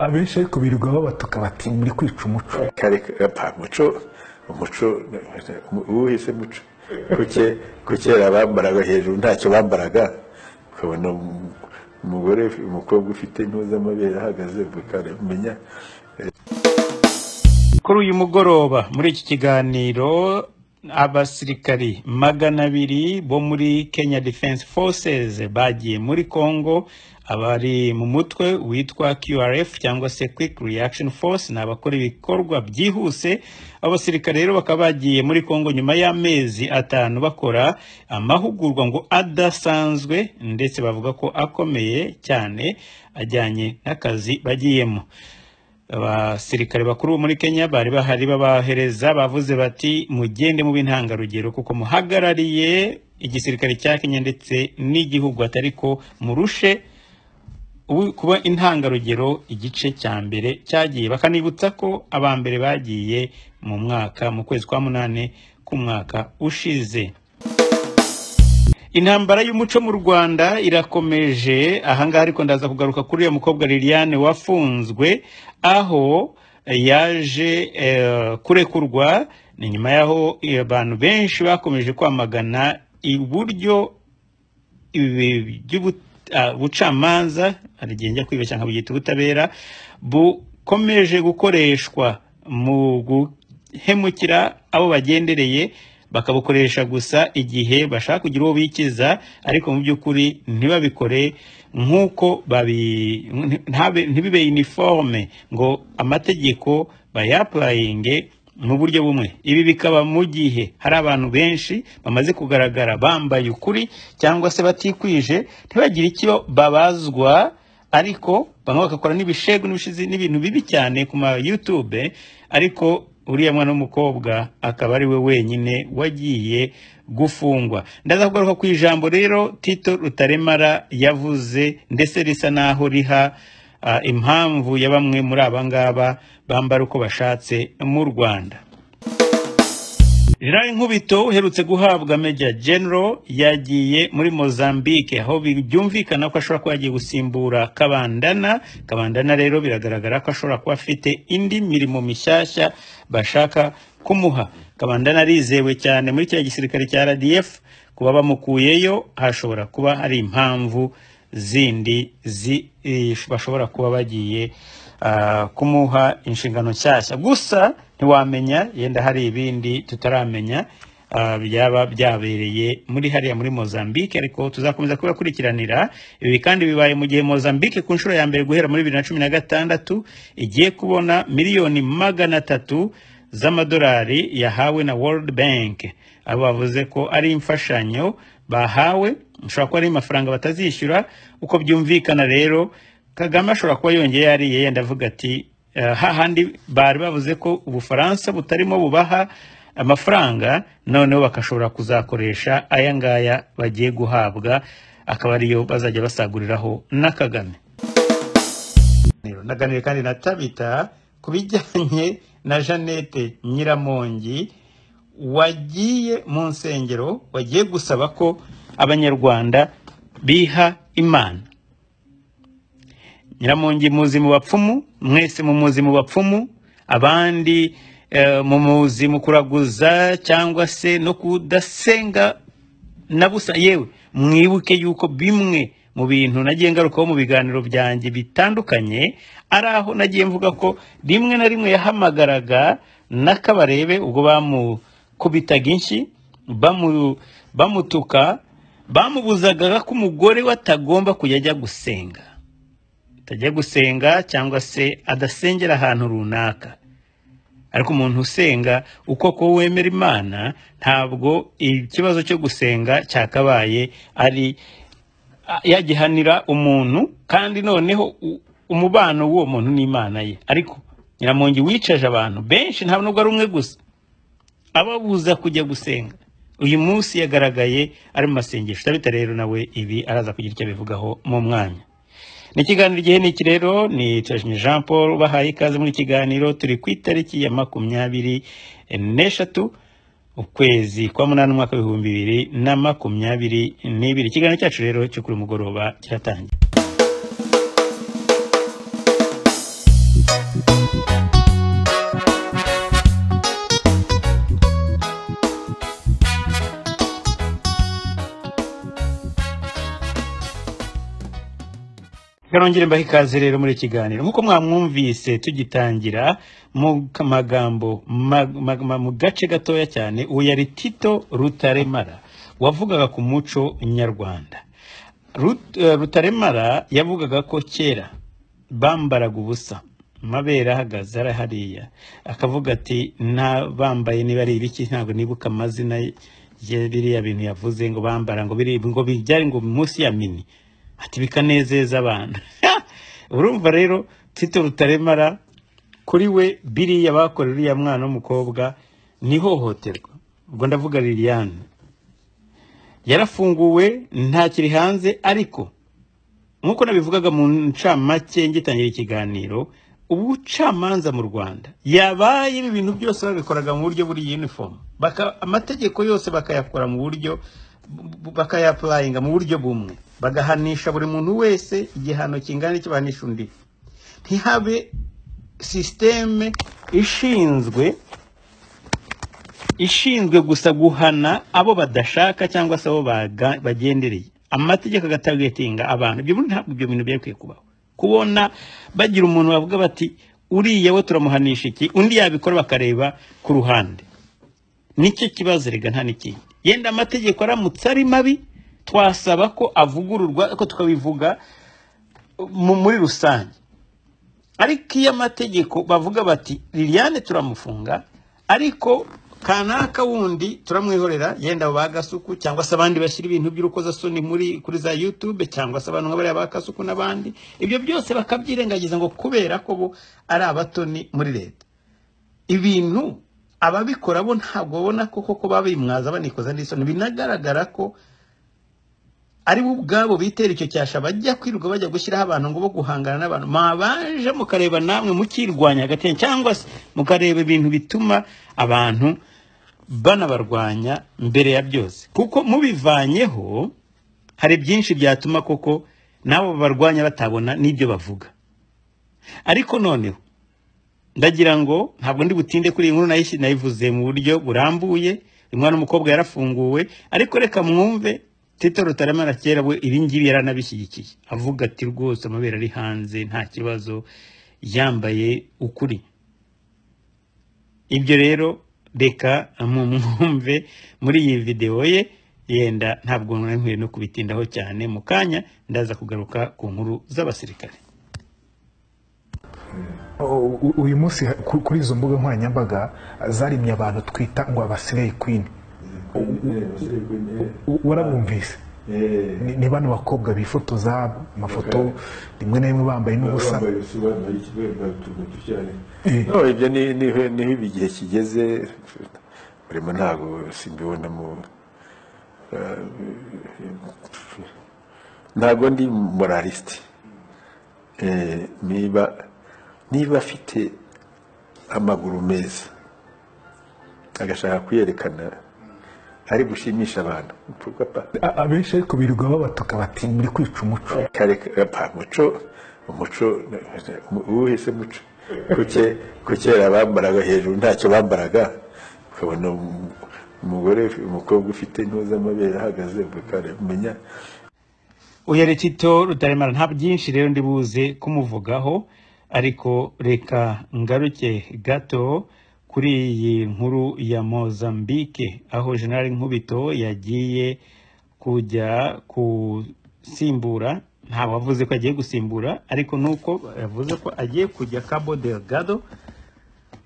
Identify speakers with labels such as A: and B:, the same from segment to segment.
A: abenshi ariko birirwa babatuka bati muri kwica umuco.
B: Umuco umuco uwuhise muco. Kuke kukera bambaraga hejuru ntacyo bambaraga. Ukabona um- umugore umukobwa ufite impuzamabere ahagaze ukamenya
C: kuri uyu mugoroba muri iki kiganiro abasirikari magana abiri bo muri kenya defense forces bagiye muri congo abari mu mutwe witwa qrf cyangwa se quick reaction force ni abakora ibikorwa byihuse. Abasirikare rero bakaba bagiye muri congo nyuma y'amezi atanu bakora amahugurwa ngo adasanzwe ndetse bavuga ko akomeye cyane ajyanye n'akazi bagiyemo. Abasirikare bakuru muri kenya bari bahari babahereza bavuze bati mugende mu b'intangarugero kuko muhagarariye igisirikare cya kenya ndetse n'igihugu atari ko murushe ubu- kuba intangarugero igice cya mbere cyagiye bakanibutsa ko aba mbere bagiye mu mwaka mu kwezi kwa munani k'umwaka ushize. Intambara y'umuco mu rwanda irakomeje. Ahangaha ariko ndaza kugaruka kuri uriya mukobwa liliane wafunzwe aho yaje eh, kurekurwa. Ni nyuma y'aho eh, abantu benshi bakomeje kwamagana iburyo ubucamanza hari igihe njya kwibeshya nkabugita ubutabera bukomeje gukoreshwa mu guhemukira abo bagendereye bakabukoresha gusa igihe bashaka kugira uwo bikiza ariko mu by'ukuri ntibabikore nk'uko ntibibe uniforme ngo amategeko bayapurayinge mu buryo bumwe. Ibi bikaba mu gihe hari abantu benshi bamaze kugaragara bambaye ukuri cyangwa se batikwije ntibagire icyo babazwa ariko bamwe bagakora n'ibishego n'ibishizi n'ibintu bibi cyane ku ma youtube ariko uriya mwana w'umukobwa akaba ari we wenyine wagiye gufungwa. Ndaza kugaruka ku ijambo rero tito rutaremara yavuze ndetse risa naho riha impamvu ya bamwe muri aba ngaba bambara uko bashatse mu rwanda. Jean Nkubito uherutse guhabwa Major General yagiye muri Mozambique aho byumvikana ko ashobora kuba yagiye gusimbura Kabandana. Kabandana rero biragaragara ko ashobora kuba afite indi mirimo mishyashya bashaka kumuha. Kabandana arizewe cyane muri kiriya gisirikare cya RDF kuba bamukuyeyo hashobora kuba hari impamvu zindi zi, eh, bashobora kuba bagiye ah, kumuha inshingano nshyashya. Gusa ntiwamenya yenda hari ibindi tutaramenya ah, byaba byabereye muri hariya muri Mozambique ariko tuzakomeza kubakurikiranira. Ibi kandi bibaye mu gihe Mozambique ku nshuro ya mbere guhera muri bibiri na cumi na gatandatu igiye kubona miliyoni magana atatu z'amadolari yahawe na World Bank. Abo bavuze ko ari imfashanyo bahawe ashobora kuba ari amafaranga batazishyura uko byumvikana rero kagame ashobora kuba yongeye yariye yenda avuga ati "Eh, hahandi bari bavuze ko ubufaransa butarimo bubaha amafaranga noneho bagashobora kuzakoresha aya ngaya bagiye guhabwa akaba ariyo bazajya basaguriraho na kagame. Naganiriye kandi na tabita ku bijyanye na jeannette nyiramongi wagiye mu nsengero wagiye gusaba ko abanyarwanda biha imana. Nyiramongi muzi mu bapfumu mwese mu muzi mu bapfumu abandi eh, mu kuraguza cyangwa se no kudasenga na busa. Yewe mwibuke yuko bimwe mu bintu nagiye ngarukaho mu biganiro byanjye bitandukanye ari aho nagiye mvuga ko rimwe na rimwe yahamagaraga n'akabarebe ubwo bamukubitaga inshyi bamu- bamutuka bamubuzaga ko umugore we atagomba kujya ajya gusenga. Atajya gusenga cyangwa se adasengera ahantu runaka. Ariko umuntu usenga uko ko wemera imana ntabwo ikibazo cyo gusenga cyakabaye ari yagihanira umuntu kandi noneho umubano w'uwo muntu n'imana ye. Ariko nyiramongi wicaje abantu benshi ntabwo ari umwe gusa. Ababuza kujya gusenga. Uyu munsi yagaragaye ari mu masengesho. Tabita rero nawe ibi araza kugira icyo abivugaho mu mwanya. Ni ikiganiro igihe ni iki rero? Ni turashimye jean paul bahaye ikaze muri kiganiro. Turi ku itariki ya makumyabiri n'eshatu ukwezi kwa munani umwaka w'ibihumbi bibiri na makumyabiri n'ibiri. Ikiganiro cyacu rero cyo kuri mugoroba kiratangira Karongere mbaha ikaze rero muri kiganiro. Nk'uko mwamwumvise tugitangira mu magambo ma- ma- ma- mu gace gatoya cyane uwo yari Tito Rutaremara wavugaga ku muco nyarwanda. Eh, Rutaremara yavugaga ko kera bambaraga ubusa. Amabere ahagaze ari hariya. Akavuga ati nta bambaye niba ari ibiki ntabwo nibuka amazina ya biriya bintu yavuze ngo bambara ngo biri ngo bijyare ngo munsi ya mini. Ati bikanezeza abantu. Urumva rero tito rutaremara kuri we biriya bakorera uriya mwana w'umukobwa ni ihohoterwa ubwo ndavuga liliane. Yarafunguwe ntakiri hanze ariko nk'uko nabivugaga mu ncamake ngitangira ikiganiro ubucamanza mu rwanda. Yabaye ibi bintu byose babikoraga mu buryo buri baka, amategeko yose bakayakora mu buryo bu- bakayapurayinga mu buryo bumwe. Bagahanisha buri muntu wese igihano kingana n'icyo bahanisha undi. Ntihabe sisiteme ishinzwe ishinzwe gusa guhana abo badashaka cyangwa se abo bagendereye. Amategeko agatagetinga abantu. Ibyo ntabwo ibyo bintu byakwiye kubaho. Kubona bagira umuntu bavuga bati uriya we turamuhanisha iki? Undi yabikora bakareba ku ruhande. Nicyo kibazo rega nta n'ikindi. Yenda amategeko aramutse ari mabi twasaba ko avugururwa ko tukabivuga mu- muri rusange. Ariko iyo amategeko bavuga bati liliane turamufunga ariko kanaka wundi turamwihorera yenda ba gasuku cyangwa se abandi bashyira ibintu by'urukozasoni muri kuri za youtube cyangwa se abantu nk'abariya ba kasuku n'abandi. Ibyo byose bakabyirengagiza ngo kubera ko bo ari abatoni muri leta. Ibintu ababikora bo ntabwo babona ko koko babimwaza banikoza n'isoni. Binagaragara ko ari bo ubwabo bitera icyo cyasha bajya kwirirwa bajya gushyiraho abantu ngo bo guhangana n'abantu. Mwabanje mukareba namwe mukirwanya hagati cyangwa se mukareba ibintu bituma abantu banabarwanya mbere ya byose. Kuko mubivanyeho hari byinshi byatuma koko n'abo barwanya batabona n'ibyo bavuga. Ariko noneho ndagira ngo ntabwo ndi butinde kuri iyi nkuru nayivuze mu buryo burambuye uyu mwana w'umukobwa yarafunguwe ariko reka mwumve tito rutaremara kera we ibi ngibi yaranabishyigikiye avuga ati rwose amabere ari hanze nta kibazo. Yambaye ukuri. Ibyo rero reka mwumve muri iyi videwo ye yenda ntabwo nkwiye no kubitindaho cyane. Mu kanya ndaza kugaruka ku nkuru z'abasirikare.
A: Uyu munsi ku- kuri izo mbuga nkoranyambaga zarimye abantu twita ngo abasireyi kwini warabumvise. Ni- ni bano bakobwa bifotoza amafoto rimwe na rimwe bambaye n'ubusa. Eh.
B: No, ibyo ni- ni ho igihe kigeze urimo ntabwo simbibona mu eh, ntabwo ndi moralisite Eh, niba niba afite amaguru meza agashaka kuyerekana ari bushimisha abantu.
A: Abenshi ariko birirwa babatuka bati muri kwica umuco.
B: Kareka pa umuco umuco uwuhise muco. Kuke kukera bambaraga hejuru ntacyo bambaraga. Ukabona um- umugore umukobwa ufite ntuzamabere ahagaze ukamenya
C: uyu tito rutaremara nta byinshi rero ndi buze kumuvugaho ariko reka ngaruke gato. Kuri iyi nkuru ya mozambique aho generali nkubito yagiye kujya gusimbura ntabwo avuze ko agiye gusimbura ariko nuko yavuze ko agiye kujya cabo delgado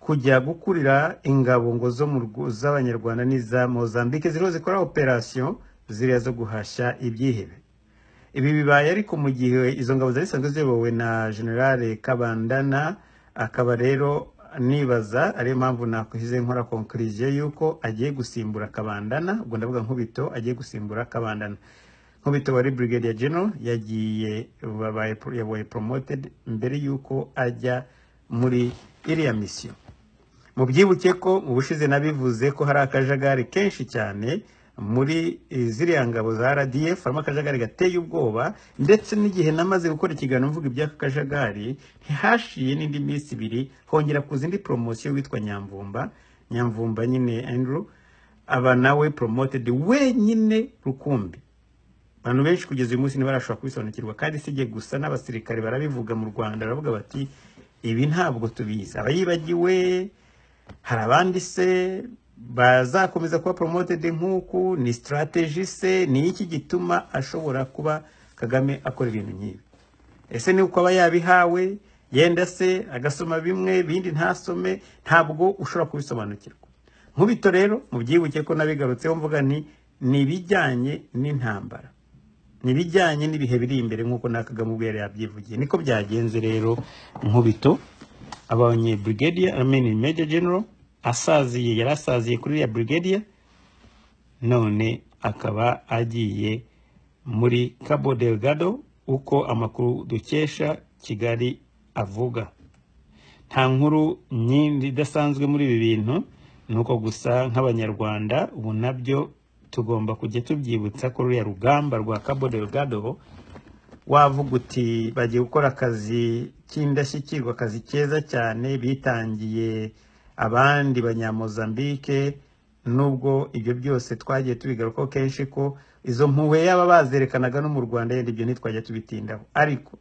C: kujya gukurira ingabo ngo zo z'abanyarwanda n'iza mozambique ziriho zikora operasiyo ziriya zo guhashya ibyihebe. Ibi bibaye ariko mu gihe izo ngabo zari zisanzwe ziyobowe na generale kabandana akaba rero nibaza ariyo mpamvu nakuhize nkora konkuriziyo y'uko agiye gusimbura kabandana. Ubwo ndavuga nkubito agiye gusimbura kabandana. Nkubito wari brigadier general yagiye yabaye promoted mbere y'uko ajya muri iriya misiyo mubyibuke ko mu bushize nabivuze ko hari akajagari kenshi cyane muri eh, ziriya ngabo za RDF harimo akajagari gateye ubwoba ndetse n'igihe namaze gukora ikiganiro mvuga iby'aka kajagari ntihashiye n'indi minsi ibiri hongera kuza indi poromosiyo witwa Nyamvumba. Nyamvumba nyine Andrew aba nawe promoted wenyine rukumbi. Abantu benshi kugeza uyu munsi ntibarashobora kubisobanukirwa kandi si jye gusa n'abasirikare barabivuga mu rwanda baravuga bati ibi ntabwo tubizi. Abayibagiwe hari abandi se bazakomeza kuba promoted nk'uku ni strategy se ni iki gituma ashobora kuba kagame akora ibintu nk'ibi? Ese ni uko aba yabihawe yenda se agasoma bimwe ibindi ntasome ntabwo ushobora kubisobanukirwa. Nkubito rero mubyibuke ko nabigarutseho mvuga nti ni ibijyanye n'intambara. Ni ibijyanye n'ibihe biri imbere nk'uko na kagame ubwo yari yabyivugiye. Niko byagenze rero nkubito. Abonye brigadier I mean major general asaziye yari asaziye kuri iriya brigadier none akaba agiye muri Cabo Delgado uko amakuru dukesha Kigali avuga. Nta nkuru nyinshi idasanzwe muri ibi bintu ni uko gusa nk'abanyarwanda ubu na byo tugomba kujya tubyibutsa ko ruriya rugamba rwa Cabo Delgado wavuga uti bagiye gukora akazi k'indashyikirwa akazi keza cyane bitangiye abandi banyamozambike nubwo ibyo byose twagiye tubigarukaho kenshi ko izo mpuhwe yaba bazerekanaga no mu rwanda yenda ibyo ntitwajya tubitindaho. Ariko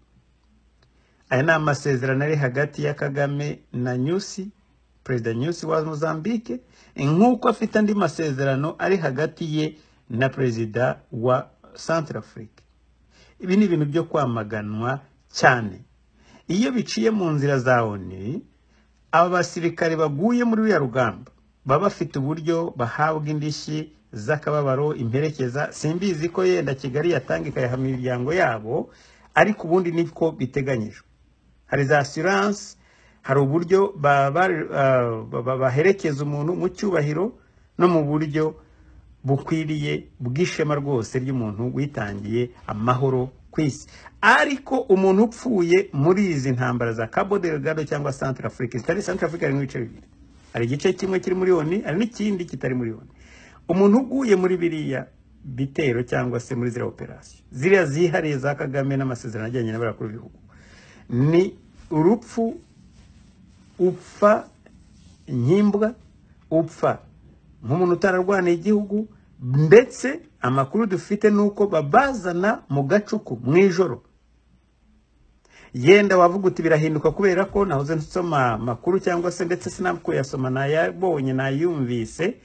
C: aya ni amasezerano ari hagati ya kagame na nyusi perezida nyusi wa mozambique nk'uko afite andi masezerano ari hagati ye na perezida wa centrafrique ibi ni ibintu byo kwamaganwa cyane. Iyo biciye mu nzira za oni aba basirikare baguye muri ruriya rugamba baba bafite uburyo bahabwa indishyi z'akababaro imperekeza. Simbizi ko yenda kigali yatanga ikayaha imiryango yabo ariko ubundi niko biteganyijwe. Hari za asiranse hari uburyo ba- ba- ah, ba- ba- baherekeza umuntu mu cyubahiro no mu buryo bukwiriye bw'ishema rwose ry'umuntu witangiye amahoro ku isi. Ariko umuntu upfuye muri izi ntambara za Cabo Delgado cyangwa Central Africa zitari Central Africa harimo ibice bibiri. Hari igice kimwe kiri muri oni hari n'ikindi kitari muri oni umuntu uguye muri biriya bitero cyangwa se muri ziriya operasiyo ziriya zihariye za kagame n'amasezerano ajyanye n'abakuru b'ibihugu ni urupfu upfa nkimbwa upfa nk'umuntu utararwaniye igihugu ndetse amakuru dufite ni uko babazana mu gacuku mu ijoro. Yenda wavuga uti birahinduka kubera ko nahoze nsoma amakuru cyangwa se ndetse sinakuyasoma nayabonye nayumvise.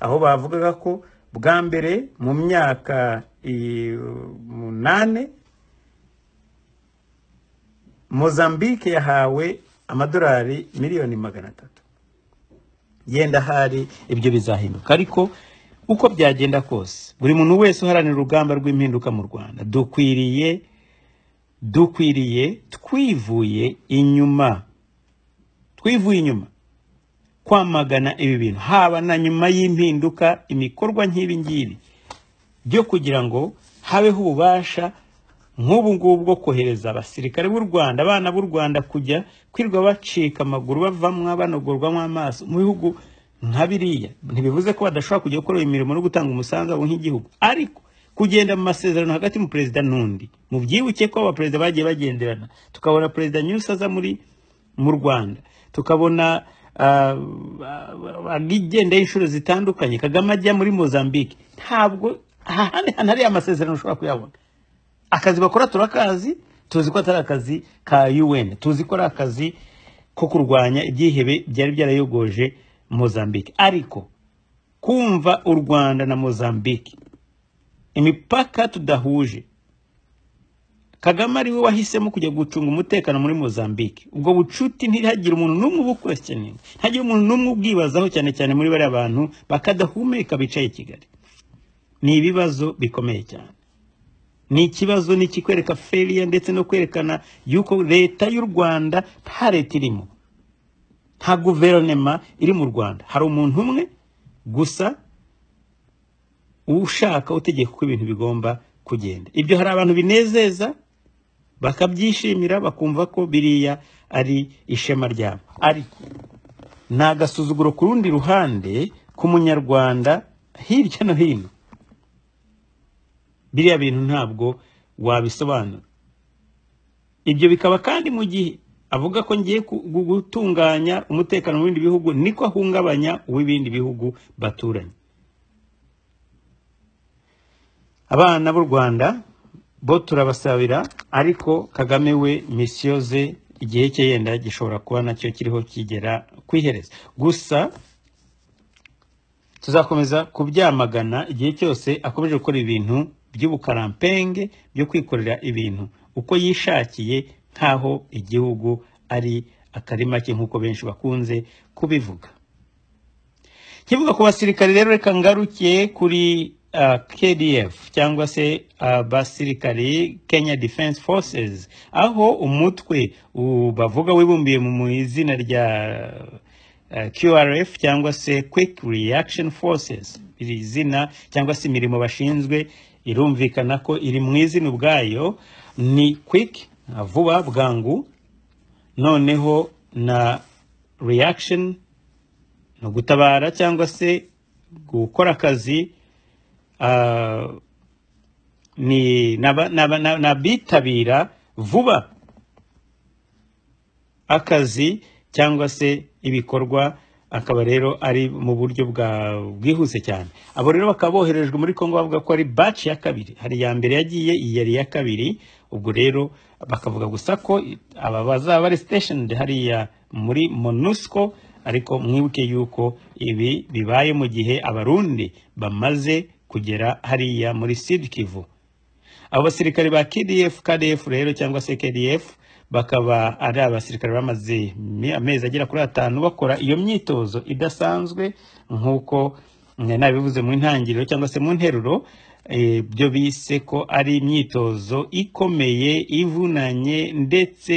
C: Aho bavugaga ko bwa mbere mu myaka i- umunane mozambique yahawe amadolari miliyoni magana atatu. Yenda hari ibyo bizahinduka. Ariko uko byagenda kose. Buri muntu wese uharanira urugamba rw'impinduka mu rwanda. Dukwiriye dukwiriye twivuye inyuma. Twivuye inyuma. Kwamagana ibi bintu. Haba na nyuma y'impinduka imikorwa nk'ibi ngibi byo kugira ngo habeho ububasha nk'ubu ngubu bwo kohereza abasirikare b'u Rwanda abana b'u Rwanda kujya kwirirwa bacika amaguru bavamwa banogorwamo amaso mu bihugu nka biriya ntibivuze ko badashobora kujya gukora imirimo no gutanga umusanzu wabo nk'igihugu. Ariko kugenda mu masezerano hagati mu perezida n'undi mu byibuke ko abaperezida bagiye bagenderana. Tukabona perezida nyusi aza muri mu rwanda. Tukabona ah, agigendaho inshuro zitandukanye. Kagame ajya muri mozambique. Ntabwo ahandi hantu hari amasezerano ushobora kuyabona. Akazi bakora turakazi tuzi ko atari akazi ka UN tuzi ko ari akazi ko kurwanya ibyihebe byari byarayogoje Mozambique. Ariko kumva u Rwanda na Mozambique. Imipaka tudahuje. Kagame ari we wahisemo kujya gucunga umutekano muri Mozambique. Ubwo bucuti ntihagire umuntu n'umwe ubukwestioning ntihagire umuntu n'umwe ubwibazaho cyane cyane muri bariya bantu bakadahumeka bicaye Kigali. Ni ibibazo bikomeye cyane. Ni ikibazo ni ikikwereka feriya ndetse no kwerekana yuko leta y'u rwanda nta leta irimo. Nta guverinoma iri mu rwanda. Hari umuntu umwe gusa ushaka utegeka uko ibintu bigomba kugenda. Ibyo hari abantu binezeza bakabyishimira bakumva ko biriya ari ishema ryabo. Ariko ni agasuzuguro ku rundi ruhande k'umunyarwanda hirya no hino. Biriya bintu ntabwo wabisobanura. Ibyo bikaba kandi mu gihe avuga ko ngiye gutunganya umutekano mu bindi bihugu niko ahungabanya uw'ibindi bihugu baturanye abana b'u rwanda bo turabasabira ariko kagame we misiyo ze igihe cye yenda gishobora kuba na cyo kiriho kigera ku iherezo gusa tuzakomeza kubyamagana igihe cyose akomeje gukora ibintu by'ubukarampenge byo kwikorera ibintu. Uko yishakiye nk'aho igihugu ari akarima ke nk'uko benshi bakunze kubivuga. Kivuga ku basirikare rero reka ngarukiye kuri uh, KDF cyangwa se abasirikare Kenya Defense Forces aho umutwe bavuga wibumbiye mu izina rya uh, QRF cyangwa se Quick Reaction Forces. Iri zina cyangwa se imirimo bashinzwe irumvikana ko iri mu izina ubwayo ni quick uh, vuba bwangu noneho na reaction ni ugutabara cyangwa se gukora akazi ah, ni n'abitabira vuba akazi cyangwa se ibikorwa akaba rero ari mu buryo bwa bwihuse cyane. Abo rero bakaba boherejwe muri congo bavuga ko ari batch ya kabiri. Hari iya mbere yagiye iyi yari iya kabiri. Ubwo rero bakavuga gusa ko aba bazaba bari stationed hariya muri monusco ariko mwibuke yuko ibi bibaye mu gihe abarundi bamaze kugera hariya muri sud kivu. Abo basirikare ba KDF KDF rero cyangwa se KDF bakaba ari abasirikare bamaze amezi agera kuri atanu bakora iyo myitozo idasanzwe nk'uko nabivuze mu ntangiriro cyangwa se mu nteruro byo bise ko ari imyitozo ikomeye ivunanye ndetse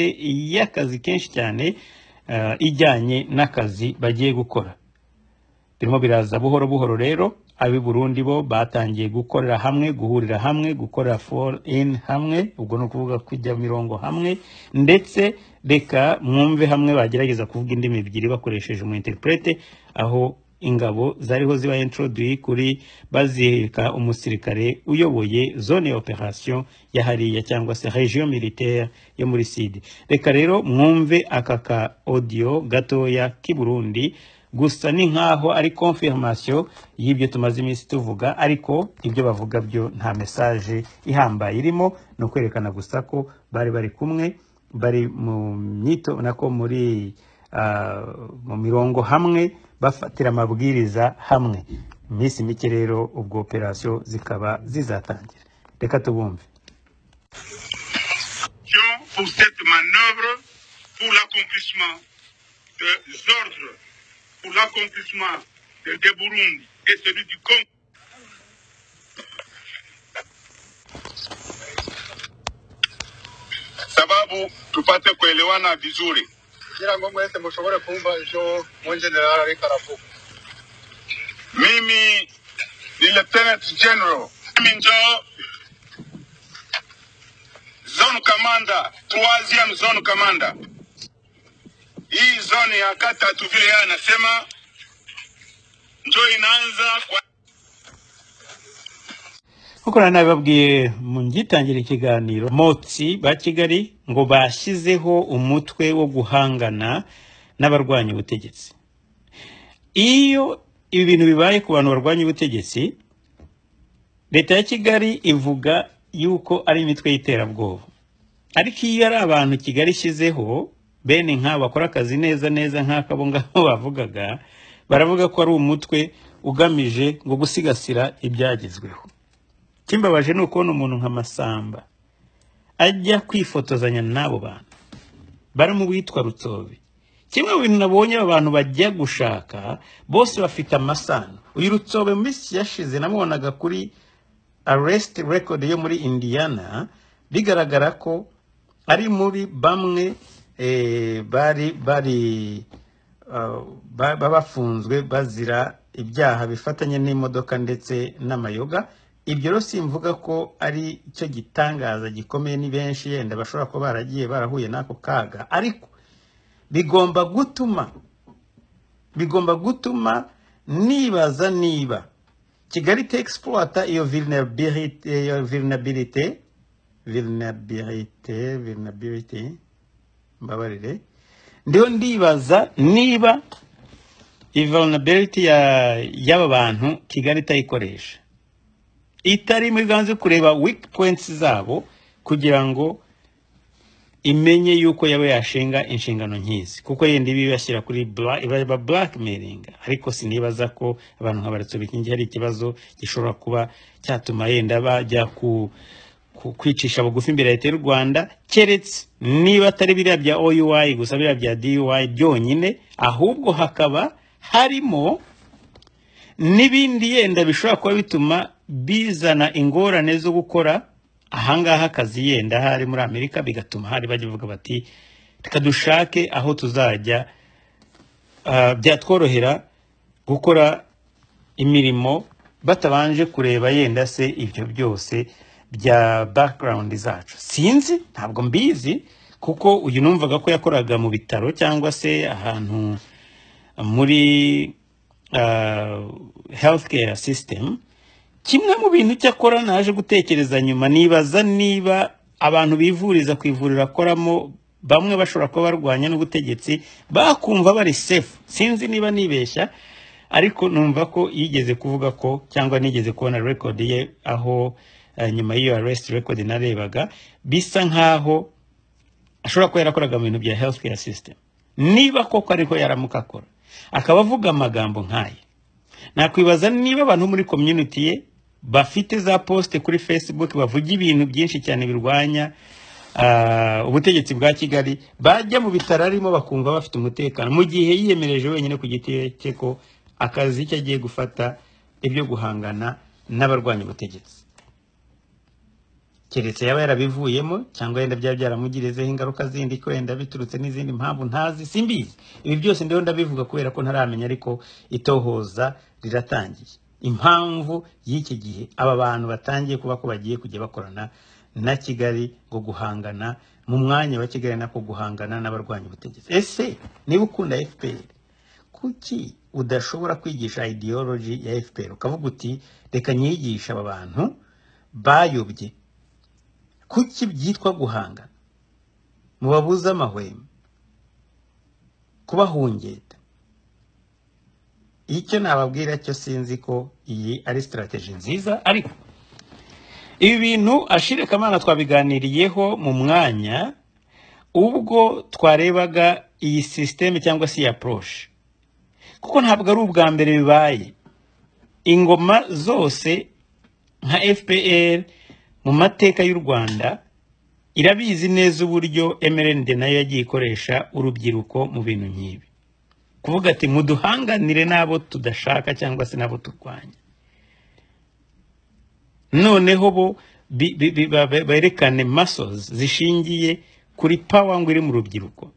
C: y'akazi kenshi cyane eh, ijyanye n'akazi bagiye gukora. Birimo biraza buhoro buhoro rero ab'i Burundi bo batangiye gukorera hamwe guhurira hamwe gukorera for in hamwe ubwo ni ukuvuga kujya mirongo hamwe ndetse reka mwumve hamwe bagerageza kuvuga indimi ebyiri bakoresheje umu aho ingabo zariho ziba introduit kuri bazika umusirikare uyoboye zone ya operation ya hariya cyangwa se region militaire yo muri sud. Reka rero mwumve aka ka audio gatoya k'i Burundi gusa ni nkaho ari confirmation y'ibyo tumaze iminsi tuvuga ariko ibyo bavuga byo nta message ihambaye irimo. Ni ukwerekana gusa ko bari bari kumwe bari mu myito nako muri mu mirongo hamwe bafatira amabwiriza hamwe iminsi mike rero ubwo operation zikaba zizatangira reka tubumve
D: pour cette manœuvre, pour l'accomplissement des ordres, pour l'accomplissement de, de Burundi et celui du Congo. sababu tupate kuelewana vizuri.
E: Kugira ngo mwese mushobore kumva ivyo mu general ariko aravuga
D: Mimi ni Lieutenant General mimi njo zone commander, troisième zone commander. Hii zone ya Katatu vile yeye anasema njo inaanza kwa
C: nk'uko nari nabibabwiye mu ngitangira ikiganiro motsi ba kigali ngo bashyizeho umutwe wo guhangana n'abarwanya ubutegetsi iyo ibi bintu bibaye ku bantu barwanya ubutegetsi leta ya kigali ivuga yuko ari imitwe y'iterabwoba. Ariko iyo ari abantu kigali ishyizeho bene nk'abo bakora akazi neza neza nk'akabo ngabo bavugaga baravuga ko ari umutwe ugamije ngo gusigasira ibyagezweho. Ikimbabaje ni ukubona umuntu nka masamba ajya kwifotozanya n'abo bantu. Bari mu witwa rutsobe kimwe mu bintu nabonye aba bantu bajya gushaka bose bafite amasano. Uyu rutsobe mu minsi yashize namubonaga kuri arrest record yo muri indiana bigaragara ko ari muri bamwe eh, bari bari ba- baba bafunzwe bazira ibyaha bifatanye n'imodoka ndetse n'amayoga. Ibyo rero simvuga ko ari cyo gitangaza gikomeye ni benshi yenda bashobora kuba baragiye barahuye n'ako kaga. Ariko bigomba gutuma bigomba gutuma nibaza niba kigali texploita iyo vulnerabilité vulnerabilité vulnerabilité mbabarire ndiho ndibaza niba vulnerability ya y'aba bantu kigali itayikoresha. Itarimo iganze kureba weak points zabo kugira ngo imenye yuko yaba yashinga inshingano nk'izi. Kuko yenda ibi ibashyira kuri bla- iba blackmailing. Ariko sinibaza ko abantu nka baretso bikingi hari ikibazo gishobora kuba cyatuma yenda bajya kwicisha bugufi imbere ya leta y'u rwanda. Keretse niba atari biriya bya OUI gusa biriya bya DUI byonyine ahubwo hakaba harimo n'ibindi yenda bishobora kuba bituma bizana ingorane zo gukora ahangaha akazi yenda hari muri amerika bigatuma hari bajya bavuga bati reka dushake aho tuzajya. Ah, byatworohera gukora imirimo batabanje kureba yenda se ibyo byose bya background zacu. Sinzi ntabwo mbizi kuko uyu numvaga ko yakoraga mu bitaro cyangwa se ahantu muri uh, healthcare system. Kimwe mu bintu cyakora naje gutekereza nyuma nibaza niba abantu bivuriza ku ivuriro akoramo bamwe bashobora kuba barwanya n'ubutegetsi bakumva bari safe. Sinzi niba nibeshya ariko numva ko yigeze kuvuga ko cyangwa nigeze kubona record ye aho eh, nyuma y'iyo arrest record narebaga bisa nkaho ashobora kuba yarakoraga mu bintu bya healthcare system. Niba koko ariko yaramuka akora. Akaba avuga amagambo nk'aya. Nakwibaza niba abantu muri community ye bafite za poste kuri facebook bavuga ibintu byinshi cyane birwanya ah, ubutegetsi bwa kigali. Bajya mu bitaro arimo bakumva bafite umutekano. Mu gihe yiyemereje wenyine ku giti cye ko akazi ke agiye gufata ibyo guhangana n'abarwanya ubutegetsi. Keretse yaba yarabivuyemo cyangwa yenda byaba byaramugirizeho ingaruka zindi ko wenda biturutse n'izindi mpamvu ntazi simbizi. Ibi byose ndabivuga kubera ko ntaramenya ariko itohoza riratangiye. Impamvu y'iki gihe. Aba bantu batangiye kuba ko bagiye kujya bakorana na kigali ngo guhangana mu mwanya wa kigali nako guhangana n'abarwanya ubutegetsi ese niba ukunda fpr kuki udashobora kwigisha ideology ya fpr ukavuga uti reka nyigishe aba bantu bayobye. Kuki byitwa guhangana? Mubabuze amahwemo. Kubahungeta. Icyo nababwira cyo sinzi ko iyi ari sitarateji nziza ariko ibi bintu ashire kamana twabiganiriyeho mu mwanya ubwo twarebaga iyi sisiteme cyangwa se iyi approche kuko ntabwo ari ubwa mbere bibaye. Ingoma zose nka fpr mu mateka y'u rwanda irabizi neza uburyo mrnd na yo yagiye ikoresha urubyiruko mu bintu nk'ibi. Kuvuga ati muduhanganire n'abo tudashaka cyangwa se n'abo turwanya. Noneho bo berekane muscles zishingiye kuri power ngo iri mu rubyiruko.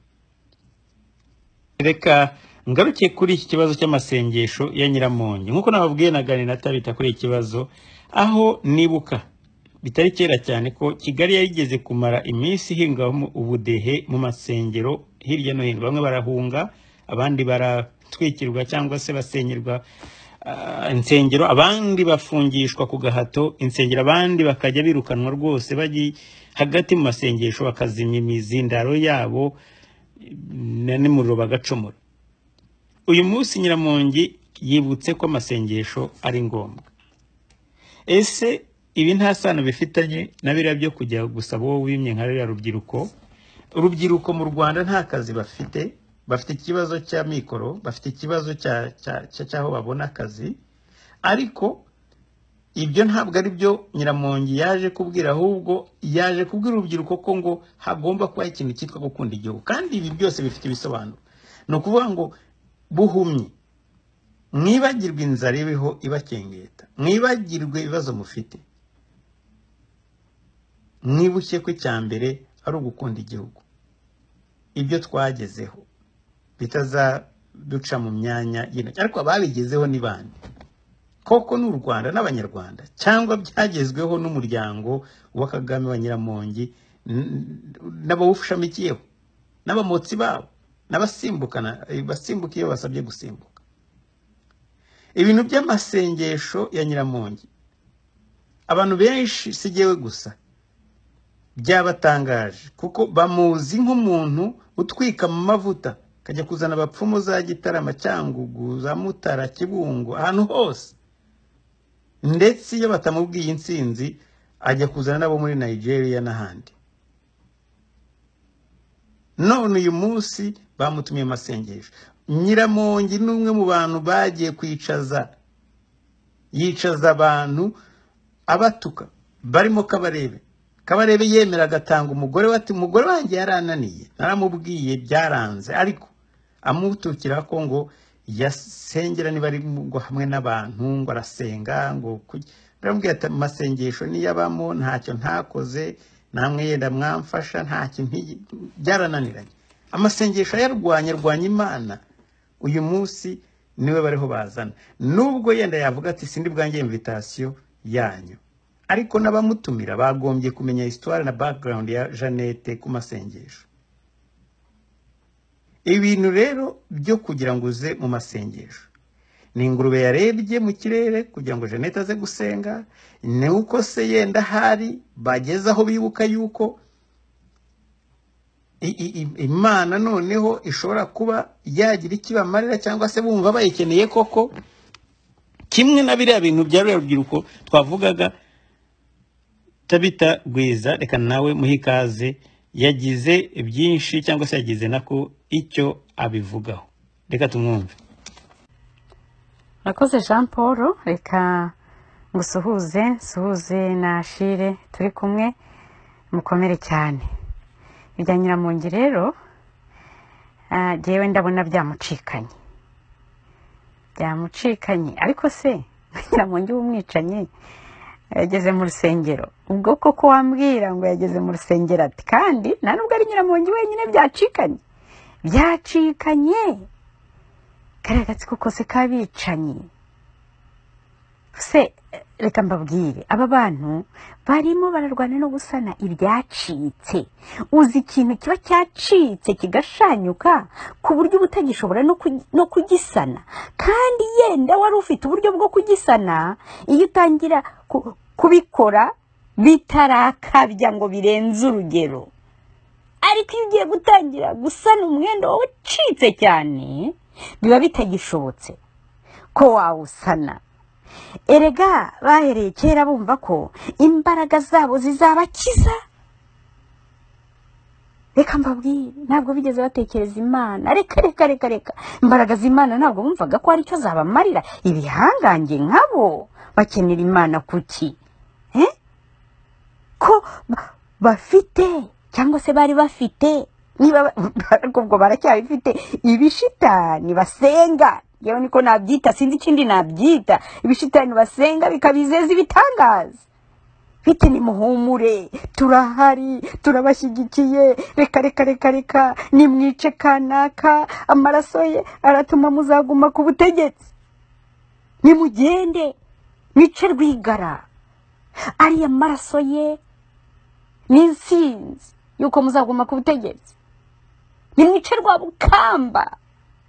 C: Reka ngaruke kuri iki kibazo cy'amasengesho ya nyiramongi. Nk'uko nababwiye na tabita kuri iki kibazo aho nibuka bitari kera cyane ko kigali yarigeze kumara iminsi ihingamo ubudehe mu masengero hirya no hino. Bamwe barahunga abandi baratwikirwa cyangwa se basenyerwa ah, insengero abandi bafungishwa ku gahato insengero abandi bakajya birukanwa rwose bagi hagati mu masengesho bakazimya imizindaro yabo na n'umuriro bagacumura. Uyu munsi nyiramongi yibutse ko amasengesho ari ngombwa. Ese ibi nta sano bifitanye na biriya byo kujya gusaba wowe wimye nka ruriya rubyiruko? Urubyiruko mu rwanda nta kazi bafite. Bafite ikibazo cya mikoro bafite ikibazo cya- cya- cya- cy'aho babona akazi. Ariko ibyo ntabwo ari byo nyiramongi yaje kubwira ahubwo yaje kubwira urubyiruko ko ngo hagomba kubaho ikintu cyitwa gukunda igihugu. Kandi ibi byose bifite ibisobanuro. Ni ukuvuga ngo buhumyi mwibagirwe inzara iriho ibakengeta mwibagirwe ibibazo mufite. Mwibuke ko icya mbere ari ugukunda igihugu. Ibyo twagezeho. Bitazaduca mu myanya y'intoki ariko ababigezeho ni bande? Koko ni u rwanda n'abanyarwanda? Cyangwa byagezweho n'umuryango wa kagame wa nyiramongi n'abawushamikiyeho n'abamotsi babo? N'abasimbukana basimbuka iyo basabye gusimbuka? Ibintu by'amasengesho ya nyiramongi abantu benshi si jyewe gusa byabatangaje. Kuko bamuzi nk'umuntu utwika mu mavuta. Akajya kuzana abapfumu za gitarama cyangugu za mutara kibungo ahantu hose. Ndetse iyo batamubwiye intsinzi ajya kuzana n'abo muri nigeria n'ahandi. None uyu munsi bamutumiye amasengesho. Nyiramongi ni umwe mu bantu bagiye kwicaza. Yicaza abantu abatuka. Barimo kabarebe. Kabarebe yemera agatanga umugore we ati umugore wanjye yarananiye. Naramubwiye byaranze. Ariko amutukira ko ngo yasengera niba ari ngo hamwe n'abantu ngo arasenga ngo baramubwira ati amasengesho niyo abamo ntacyo ntakoze namwe yenda mwamfasha ntacyo byarananiranye. Amasengesho ayarwanya arwanya imana. Uyu munsi ni we bariho bazana. Nubwo yenda yavuga ati sindi bwanjye invitation yanyu. Ariko n'abamutumira bagombye kumenya histoire na background ya Jeannette ku masengesho. Ibintu rero byo kugira ngo uze mu masengesho ni ingurube yarebye mu kirere kugira ngo Jeannette aze gusenga ni uko se yenda hari bageze aho bibuka yuko imana noneho ishobora kuba yagira icyo ibamarira cyangwa se bumva bayikeneye koko. Kimwe na biriya bintu bya ruriya rubyiruko twavugaga tabita gwiza reka nawe muhe ikaze. Yagize byinshi cyangwa se yagize nako icyo abivugaho. Reka tumwumve.
F: Murakoze Jean Paul. Reka ngusuhuze nsuhuze na Shire. Turi kumwe. Mukomere cyane. Ibya Nyiramongi rero ah, jyewe ndabona byamucikanye byamucikanye ariko se Nyiramongi w'umwicanyi yageze mu rusengero. Ubwo koko wambwira ngo yageze mu rusengero ati kandi nta nubwo ari Nyiramongi wenyine byacikanye. Byacikanye? Kariya gatsiko kose k'abicanyi se reka mbabwire aba bantu barimo bararwana no gusana ibyacitse uzi ikintu kiba cyacitse kigashanyuka ku buryo uba utagishobora no kugi- no kugisana? Kandi yenda wari ufite uburyo bwo kugisana iyo utangira kubikora bitarakabya ngo birenze urugero. Ariko iyo ugiye gutangira gusana umwenda wawe ucitse cyane biba bitagishobotse ko wawusana. Erega bahereye kera bumva ko imbaraga zabo zizabakiza. Reka mbabwire ntabwo bigeze batekereza imana. Reka reka reka reka. Imbaraga z'imana ntabwo bumvaga ko hari icyo zabamarira. Ibihangange nkabo bakenera imana kuki? Ko ba- bafite cyangwa se bari bafite niba ubwo baracyabifite ibishitani basenga yewe niko nabyita sinzi ikindi nabyita ibishitani basenga bikabizeza ibitangaza bite nimuhumure turahari turabashyigikiye reka reka reka reka nimwice kanaka amaraso ye aratuma muzaguma ku butegetsi nimugende mwice rwigara ariya maraso ye n'insinzi yuko muzaguma ku butegetsi. Nimwice rwa bukamba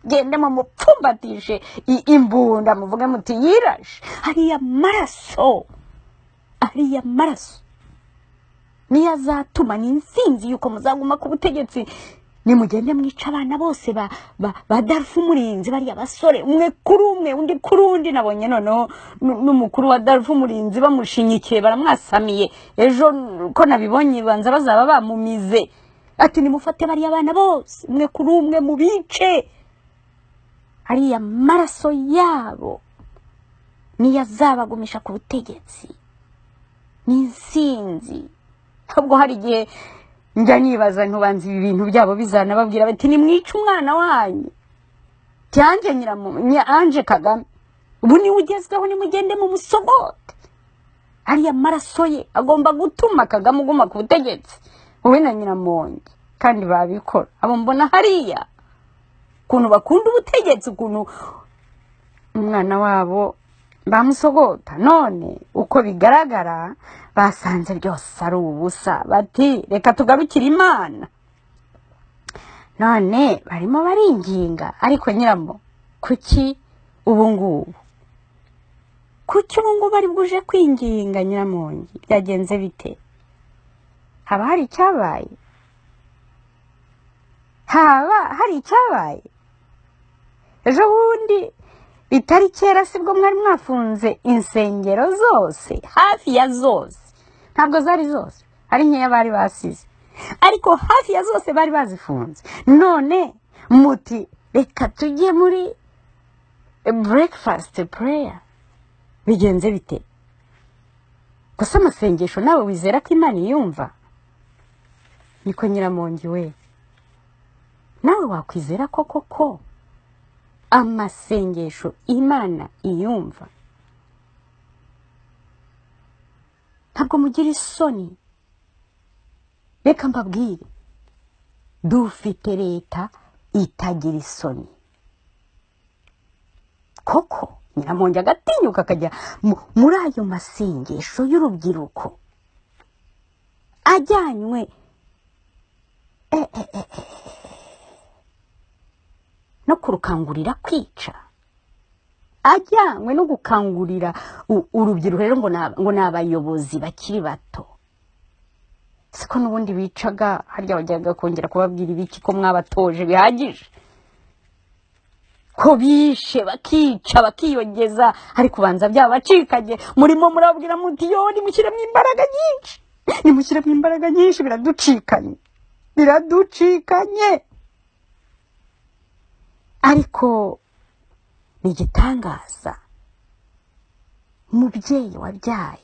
F: gende mumupfumbatishe i- imbunda muvuge muti yirashe ariya maraso. Ariya maraso. Niyo azatuma ni insinzi yuko muzaguma ku butegetsi. Nimugende mwica abana bose ba, darufu umurinzi bariya basore umwe kuri umwe undi kuri undi nabonye noneho nu- n'umukuru wa darufu umurinzi bamushinyikiye baramwasamiye. Ejo ko nabibonye banza bazaba bamumize. Ati nimufate bariya bana bose umwe kuri umwe mubice. Ariya maraso yabo niyo azabagumisha ku butegetsi. N'insinzi ahubwo hari igihe njya nibaza ntubanza ibi bintu byabo bizanababwira bati nimwice umwana wanyu. Byanjye nyiranje kagame. Ubu ni we ugezweho nimugende mu musogote ariya maraso ye agomba gutuma kagame uguma ku butegetsi. Wowe na nyiramonge kandi babikora. Abo mbona hariya. Ukuntu bakunda ubutegetsi ukuntu umwana wabo bamusogota. None uko bigaragara basanze byose ari ubusa. Bati reka tugarukire imana. None barimo baringinga. Ariko nyiramo kuki ubu ngubu? Kuki ubu ngubu ari bwuje kwinginga nyiramongi? Byagenze bite? Haba hari icyabaye? Haba hari icyabaye? Ejo bundi bitari kera sibwo mwari mwafunze insengero zose hafi ya zose. Ntabwo zari zose. Hari nkeya bari basize. Ariko hafi ya zose bari bazifunze. None muti reka tujye muri breakfast prayer. Bigenze bite? Gusa amasengesho nawe wizera ko imana iyumva. Niko nyiramongi we. Nawe wakwizera ko koko? Amasengesho imana iyumva. Ntabwo mugira isoni reka mbabwire dufite leta itagira isoni koko nyiramongi agatinyuka akajya mu- muri ayo masengesho y'urubyiruko. Ajyanywe. Eh, eh, eh, no kurukangurira kwica. Ajyanywe no gukangurira urubyiruko rero ngo ni abayobozi bakiri bato. Siko n'ubundi bicaga harya bajyaga kongera kubabwira ibiki ko mwabatoje bihagije. Ko bishe bakica bakiyongeza ariko ubanza byabacikanye murimo murabwira muti yo nimushyiremo imbaraga nyinshi. Nimushyiremo imbaraga nyinshi biraducikanye. Biraducikanye. Ariko ni igitangaza umubyeyi wabyaye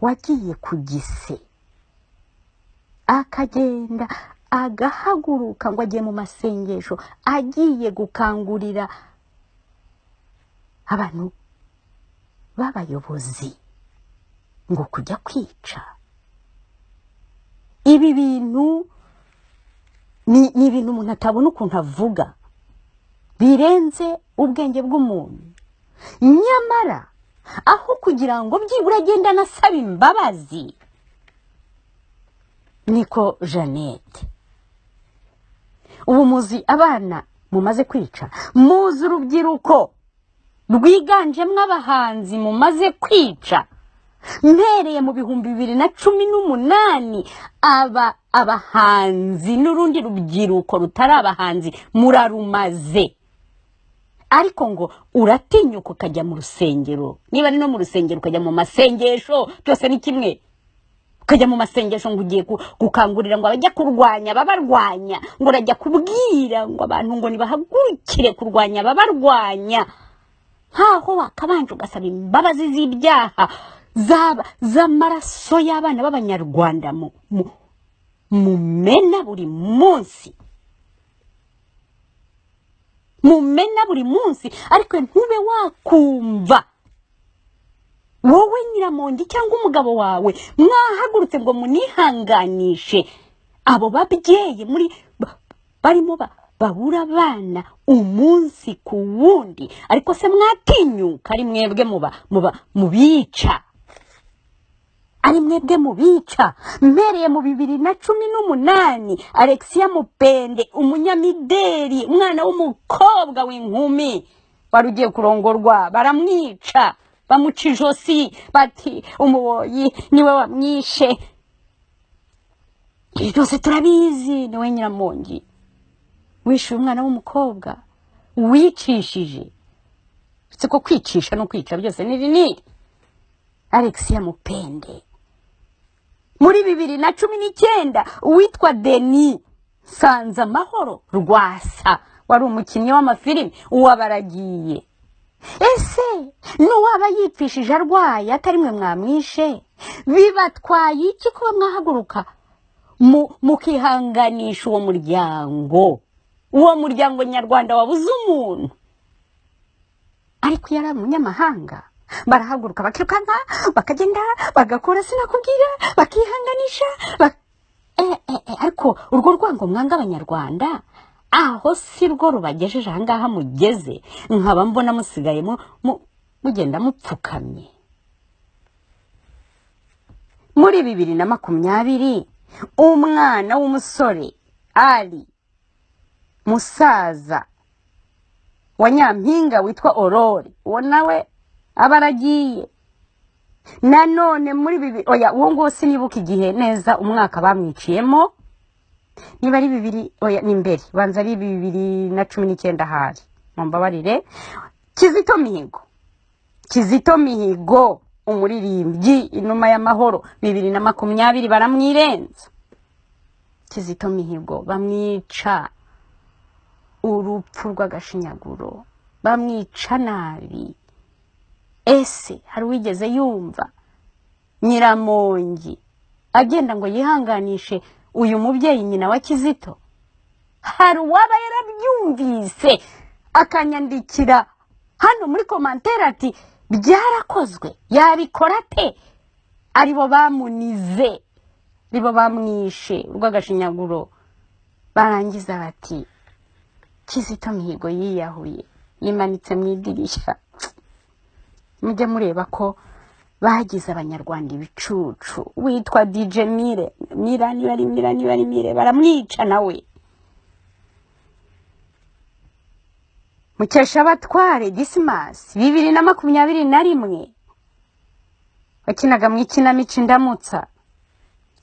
F: wagiye ku gise. Akagenda agahaguruka ngo agiye mu masengesho agiye gukangurira abantu b'abayobozi ngo kujya kwica. Ibi bintu ni ibintu umuntu atabona ukuntu avuga. Birenze ubwenge bw'umuntu. Nyamara aho kugira ngo byibura agende anasaba imbabazi niko jeannette. Ubu muzi abana mumaze kwica muzi urubyiruko rwiganjemo abahanzi mumaze kwica mpereye mu bihumbi bibiri na cumi n'umunani aba abahanzi n'urundi rubyiruko rutari abahanzi murarumaze. Ariko ngo uratinyuka ukajya mu rusengero. Niba ari no mu rusengero ukajya mu masengesho byose ni kimwe. Ukajya mu masengesho ngo ugiye gukangurira ngo abajya kurwanya ababarwanya ngo urajya kubwira ngo abantu ngo nibahagurukire kurwanya ababarwanya nkaho wakabanje ugasaba imbabazi z'ibyaha z'amaraso y'abana b'abanyarwanda mu- mumena buri munsi. Mumena buri munsi ariko ntube wakumva. Wowe nyiramongi cyangwa umugabo wawe mwahagurutse ngo munihanganishe. Abo babyeyi muri ba- barimo ba- babura abana umunsi ku wundi ariko se mwatinyuka ari mwebwe muba mubica. Ari mwebwe mubica mbereye mu bibiri na cumi n'umunani alexia mupende umunyamideri umwana w'umukobwa w'inkumi. Wari ugiye kurongorwa baramwica bamuca ijosi bati umuboyi ni we wamwishe. Ibi byose turabizi ni we nyiramongi. Wishyuye umwana w'umukobwa wicishije. Uretse ko kwicisha no kwica byose ni rinini alexia mupende. Muri bibiri na cumi n'icyenda uwitwa deni nsanze amahoro rwasa. Wari umukinnyi w'amafilimi uwabaragiye. Ese n'uwaba yipfishije arwaye atari mwe mwamwishe? Bibatwaye iki kuba mwahaguruka mu- mukihanganisha uwo muryango? Uwo muryango nyarwanda wabuze umuntu. Ariko iyo ari umunyamahanga. Barahaguruka bakirukanka bakagenda bagakora sinakubwira bakihanganisha bak- eh, eh, eh, ariko urwo rwango mwanga abanyarwanda aho si rwo rubagejeje ahangaha mugeze nkaba mbona musigaye mu- mu- mugenda mupfukamye. Muri bibiri na makumyabiri umwana w'umusore ari musaza wa nyampinga witwa orore uwo nawe aba aragiye nanone muri bibiri oya uwo nguwo sinibuka igihe neza umwaka bamwiciyemo niba ari bibiri oya ni mbere. Banza ari bibiri na cumi n'icyenda ahari mumbabarire. Kizito mihigo. Kizito mihigo umuririmbyi inuma y'amahoro. Bibiri na makumyabiri baramwirenza. Kizito mihigo bamwica urupfu rw'agashinyaguro. Bamwica nabi. Ese hari uwigeze yumva? Nyiramongi agenda ngo yihanganishe uyu mubyeyi nyina wa kizito. Hari uwaba yarabyumvise akanyandikira hano muri komantere ati byarakozwe yabikora ate? Aribo bamunize ari bo bamwishe urw'agashinyaguro barangiza bati kizito mihigo yiyahuye yimanitse mu idirishya mujye mureba ko bagize abanyarwanda ibicucu. Witwa dj mire. Mira niba ari mira niba ari mire baramwica nawe. Mukeshabatware disimasi bibiri na makumyabiri na rimwe. Wakinaga mu ikinamico indamutsa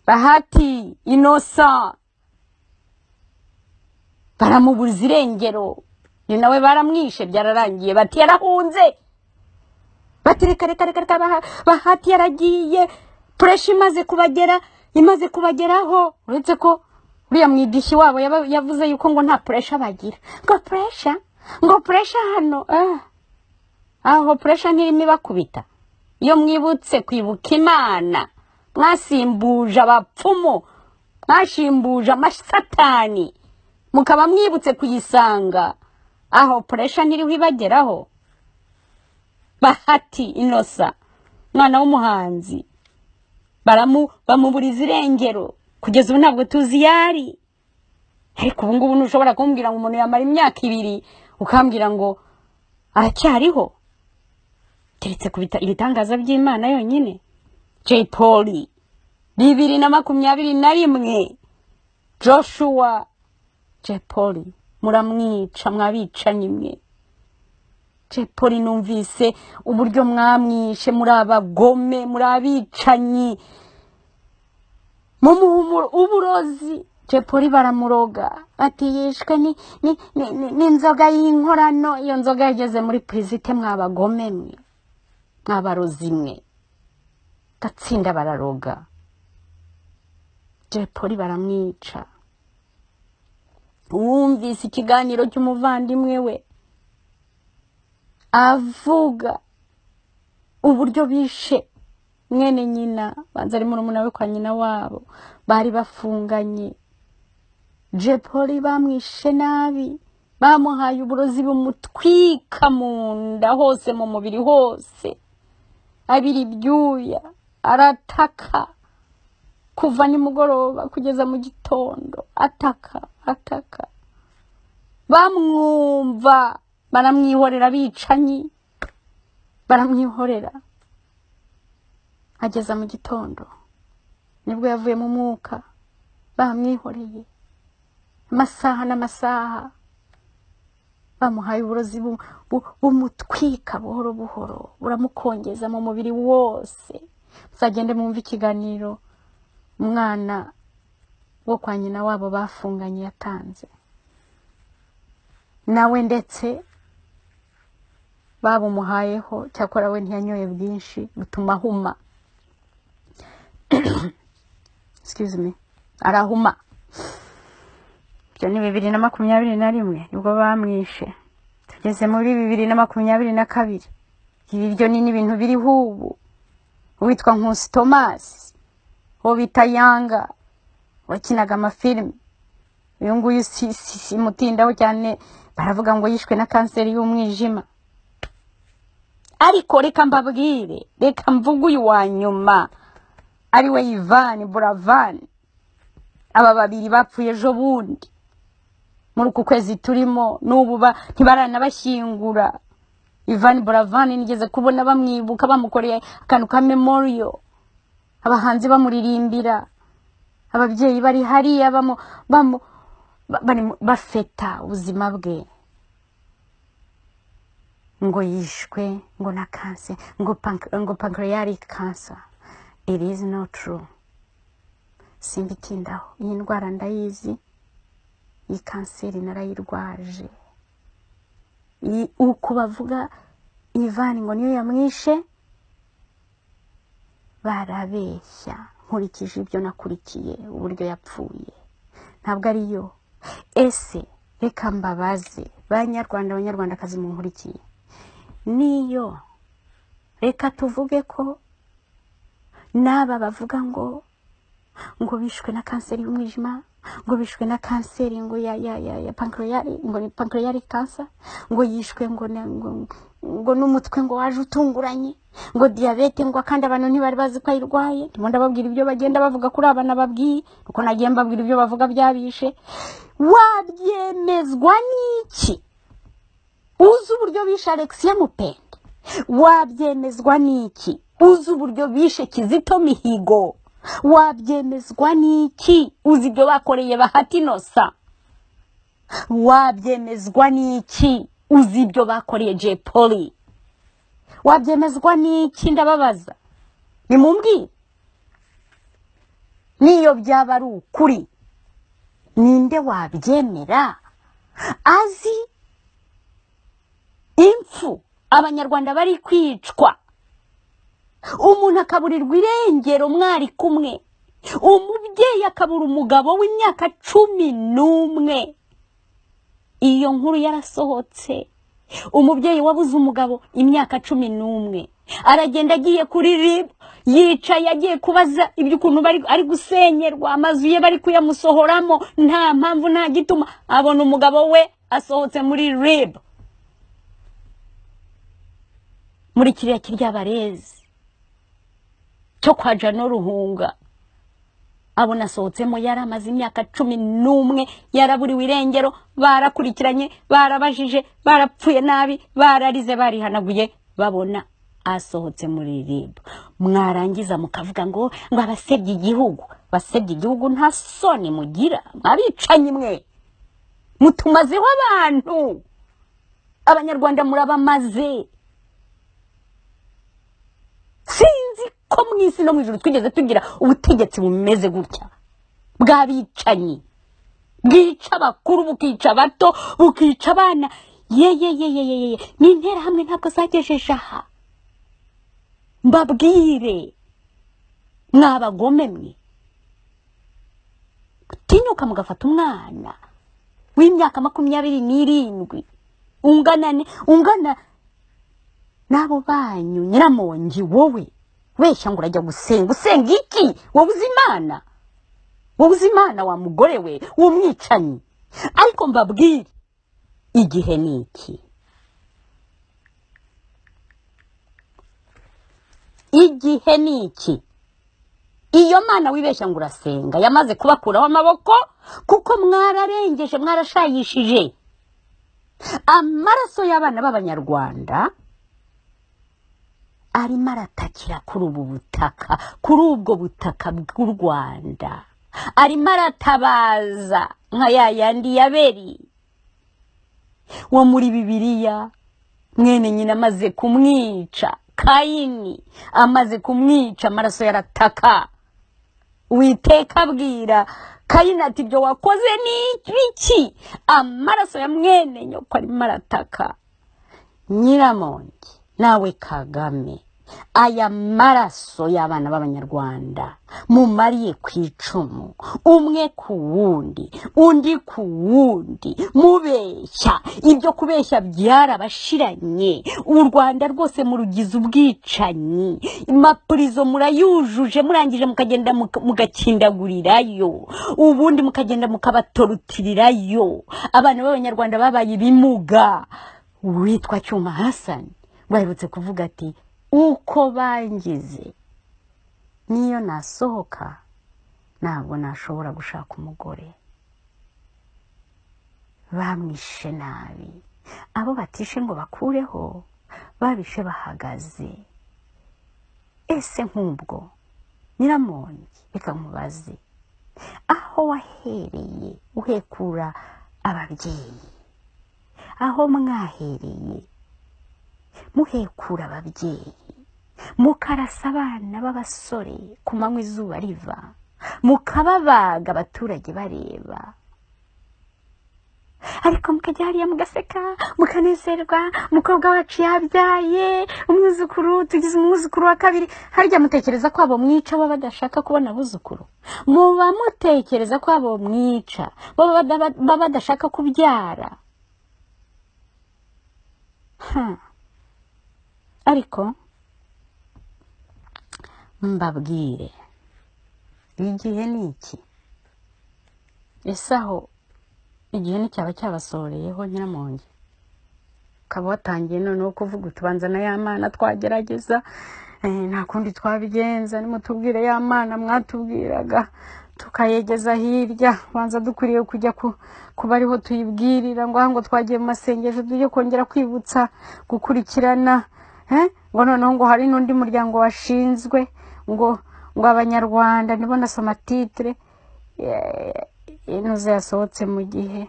F: bahati inosa baramubuza irengero. Ni nawe baramwishe byararangiye bati yarahunze. Bati reka reka reka reka Baha- bahati yaragiye pureshi imaze kubagera imaze kubageraho uretse ko uriya mwidishyi wabo yavuze yuko ngo nta puresha bagira ngo puresha ngo puresha hano ah. aho puresha ntirimo ibakubita iyo mwibutse kwibuka imana mwasimbuje abapfumu mwashimbuje amasatani mukaba mwibutse kuyisanga aho puresha ntiriho ibageraho bahati inosa umwana w'umuhanzi. Bamuburiza irengero. Kugeza ubu ntabwo tuzi iyo ari. Ariko ubu ngubu ntushobora kumbwira ngo umuntu yamara imyaka ibiri ukambwira ngo aracyariho? Keretse ku bita- ibitangaza by'imana yonyine. Jay poli bibiri na makumyabiri na rimwe. Joshua jay poli muramwica mwabicanyi mwe poli numvise uburyo mwamwishe muri abagome muri abicanyi mumuha uburozi. Poli baramuroga. Ati yishwe ni- ni- ni- ni- n'inzoga y'inkorano iyo nzoga yageze muri purizite mwabagome mwe mwabarozi mwe. Gatsinda bararoga. Poli baramwica. Wumvise ikiganiro cy'umuvandimwe we. Avuga uburyo bishe. Mwene nyina banza ari murumuna we kwa nyina wabo bari bafunganye. Jepoli bamwishe nabi bamuhaye uburozi bumutwika mu nda hose mu mubiri hose. Abira ibyuya arataka. Kuva nimugoroba kugeza mu gitondo ataka ataka. Bamwumva. Baramwihorera bicanyi baramwihorera. Ageza mu gitondo. Nibwo yavuye mu mwuka. Bamwihoreye. Amasaha n'amasaha. Bamuhaye uburozi bu- bu- bumutwika buhoro buhoro. Buramukongeza mu mubiri wose. Muzagende mwumve ikiganiro umwana wo kwa nyina wabo bafunganye yatanze. Nawe ndetse babumuhayeho cyakora we ntiyanyoye bwinshi butuma ahuma. Arahuma. Ibyo ni bibiri na makumyabiri na rimwe ni bwo bamwishe. Tugeze muri bibiri na makumyabiri na kabiri. Ibyo ni n'ibintu biriho ubu. Uwitwa nkusi tomasi uwo bita yanga wakinaga amafilimi. Uyu nguyu si mutindaho cyane baravuga ngo yishwe na kanseri y'umwijima. Ariko reka mbabwire reka mvuge uyu wa nyuma. Ari we ivani buravani aba babiri bapfuye ejo bundi. Muri uku kwezi turimo n'ubu ba- ntibaranabashyingura. Ivani buravani nigeze kubona bamwibuka bamukoreye akantu ka memoriyo abahanzi bamuririmbira. Ababyeyi bari hariya bamu, bamu, ba- bari mu- bafeta ubuzima bwe. Ngo yishwe ngo na kanse ngo, pancreatic cancer. It is not true. Simbitindaho. Iyi ndwara ndayizi iyi kanseri narayirwaje. Uku bavuga ivani ngo niyo yamwishe barabeshya. Nkurikije ibyo nakurikiye uburyo yapfuye. Ntabwo ariyo. Ese reka mbabaze. Banyarwanda abanyarwandakazi munkurikiye niyo. Reka tuvuge ko n'aba bavuga ngo ngo bishwe na kanseri y'umwijima ngo bishwe na kanseri ngo ya ya ya ya ngo ni pancreatic cancer ngo yishwe ngo, ngo n'umutwe ngo waje utunguranye ngo diyabete ngo kandi abantu ntibari bazi ko ayirwaye. Ndimo ndababwira ibyo bagenda bavuga kuri aba nababwiye kuko nagiye mbabwira ibyo bavuga byabishe. Wabyemezwa n'iki? Uzi uburyo bishe alexia mupende. Wabyemezwa n'iki uzi uburyo bishe kizito mihigo. Wabyemezwa n'iki uzi ibyo bakoreye bahati inosa wabyemezwa n'iki uzi ibyo bakoreye jay poli wabyemezwa n'iki ndababaza. Nimumbwire. Niyo byaba ari ukuri. Ninde wabyemera? Azi impfu. Abanyarwanda bari kwicwa. Umuntu akaburirwa irengero mwari kumwe. Umubyeyi akabura umugabo w'imyaka cumi n'umwe. Iyo nkuru yarasohotse. Umubyeyi wabuze umugabo imyaka cumi n'umwe. Aragenda agiye kuri rib yicaye agiye kubaza iby'ukuntu ari gusenyerwa amazu ye bari kuyamusohoramo nta mpamvu nta gituma. Abona umugabo we asohotse muri rib. Muri kiriya kiryabarezi cyo kwa jano ruhunga abona asohotsemo yari amaze imyaka cumi n'umwe yaraburiwe irengero barakurikiranye barabajije barapfuye nabi bararize barihanaguye babona asohotse muri ribu mwarangiza mukavuga ngo ngo abasebye igihugu basebye igihugu nta soni mugira mwabicanyi mwe. Mutumazeho abantu. Abanyarwanda murabamaze. Sinzi ko mu isi no mu ijoro twigeze tugira ubutegetsi bumeze gutya. Bw'abicanyi bwica abakuru bukica abato bukica abana. Yeyeyeyeyeye ni interahamwe ntabwo zagejeje aha. Mbabwire. Mwabagome mwe. Gutinyuka mugafata umwana. W'imyaka makumyabiri n'irindwi. Ungana ungana n'abo banyu nyiramongi wowe. Weshya ngo urajya gusenga usenga iki? Wowe uzi imana wowe uzi imana wa mugore we w'umwicanyi. Ariko mbabwire igihe ni iki? Igihe ni iki? Iyo mana wibeshya ngo urasenga yamaze kubakuraho amaboko kuko mwararengeje mwarashayishije. Amaraso y'abana b'abanyarwanda arimo aratakira kuri ubu butaka kuri ubwo butaka bw'u rwanda arimo aratabaza nka ya yandi ya beri wo muri bibiliya mwene nyina amaze kumwica kayini amaze kumwica amaraso yarataka. Witeka abwira kayini ati ibyo wakoze ni ibiki amaraso ya mwene nyoko arimo arataka nyiramongi nawe kagame. Aya maraso y'abana b'abanyarwanda. Mumariye ku icumu umwe ku wundi undi ku wundi. Mubeshya ibyo kubeshya byarabashiranye. U rwanda rwose murugize ubwicanyi. Impapurizo murayujuje murangije mukagenda muka- mugakindagurirayo. Ubundi mukagenda mukabatorukirirayo abana b'abanyarwanda babaye ibimuga. Witwa cyuma hasani baherutse kuvuga ati uko bangize niyo nasohoka ntabwo nashobora gushaka umugore. Bamwishe nabi. Abo batishe ngo bakureho babishe bahagaze. Ese nk'ubwo nyiramongi reka nkubaze. Aho wahereye uhekura ababyeyi? Aho mwahereye? Muhekura ababyeyi. Mukarasa abana b'abasore ku manywa izuba riva. Mukababaga abaturage bareba. Ariko mukajya hariya mugaseka mukanezerwa umukobwa wacu yabyaye umwuzukuru tugize umwuzukuru wa kabiri. Harya mutekereza ko abo mwica baba badashaka kubona abuzukuru. Muba mutekereza ko abo mwica baba bada- baba badashaka kubyara. Ariko mbabwire igihe ni iki? Ese aho igihe nticyaba cyabasohoreyeho nyiramongi? Ukaba watangiye noneho kuvuga utubanza na ya mana twagerageza eh, nta kundi twabigenza. Nimutubwire ya mana mwatubwiraga. Tukayegeza hirya. Banza dukwiriye kujya ku- kuba ariho tuyibwirira. Ngo aha ngo twagiye mu masengesho tujye kongera kwibutsa gukurikirana. Eh, ngo noneho ngo hari n'undi muryango washinzwe. Ngo ngo abanyarwanda nibo nasoma titire inoze yasohotse mu gihe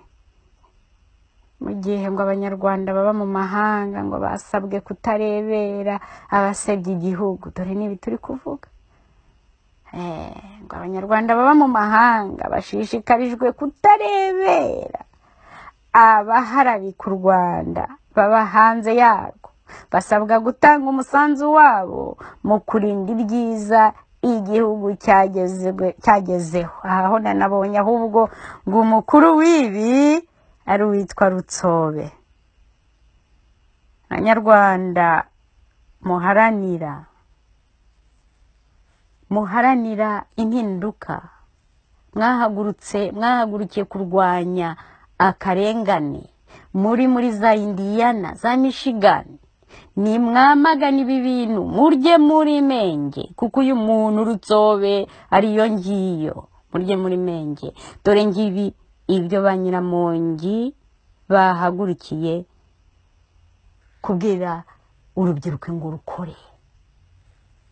F: mu gihe ngo abanyarwanda baba mu mahanga ngo basabwe kutarebera abasebya igihugu. Dore n'ibi turi kuvuga. Eh, ngo abanyarwanda baba mu mahanga bashishikarijwe kutarebera abaharabika u rwanda baba hanze yarwo basabwa gutanga umusanzu wabo mu kurinda ibyiza igihugu cyagezeho. Aha ho nanabonye ahubwo ngo umukuru w'ibi ari uwitwa rutsobe. Abanyarwanda muharanira muharanira impinduka. Mwahagurutse mwahagurukiye kurwanya akarengane. Muri muri za indiyana za mishigani nimwamagana ibi bintu murye muri menge kuko uyu muntu rutsobe ariyo ngiyo. Murye muri menge. Dore ngibi ibyo ba nyiramongi bahagurukiye kubwira urubyiruko ngo rukore.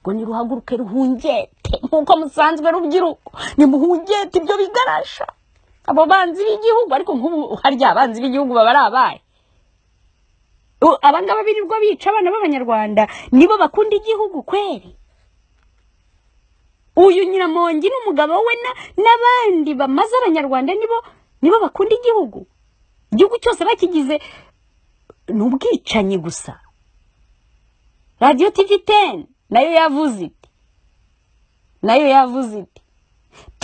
F: Ngo niruhaguruke ruhungete nk'uko musanzwe rubyiruko. Nimuhungete ibyo bigarasha. Abo banzi b'igihugu ariko nk'ubu harya abanzi b'igihugu baba ari abahe? U- abangaba birirwa bica abana b'abanyarwanda nibo bakunda igihugu kweri? Uyu nyiramongi n'umugabo we na- n'abandi bamaze abanyarwanda nibo nibo bakunda igihugu? Igihugu cyose bakigize ni ubwicanyi gusa. Radiyo tivi teni na yo yavuze iti na yo yavuze iti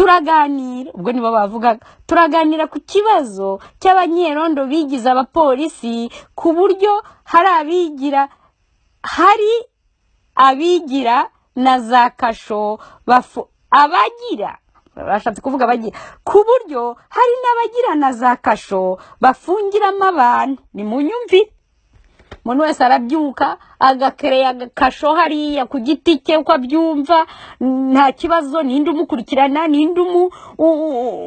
F: turaganira. Ubwo nibo bavugaga turaganira ku kibazo cy'abanyerondo bigize abapolisi ku buryo hari abigira hari abigira na za kasho abagira bashatse kuvuga abagira ku buryo hari n'abagira na za kasho bafungiramo abantu ni mu nyumvire. Umuntu wese arabyuka agakereya agakasho hariya ku giti cye uko abyumva nta kibazo ninde umukurikirana ninde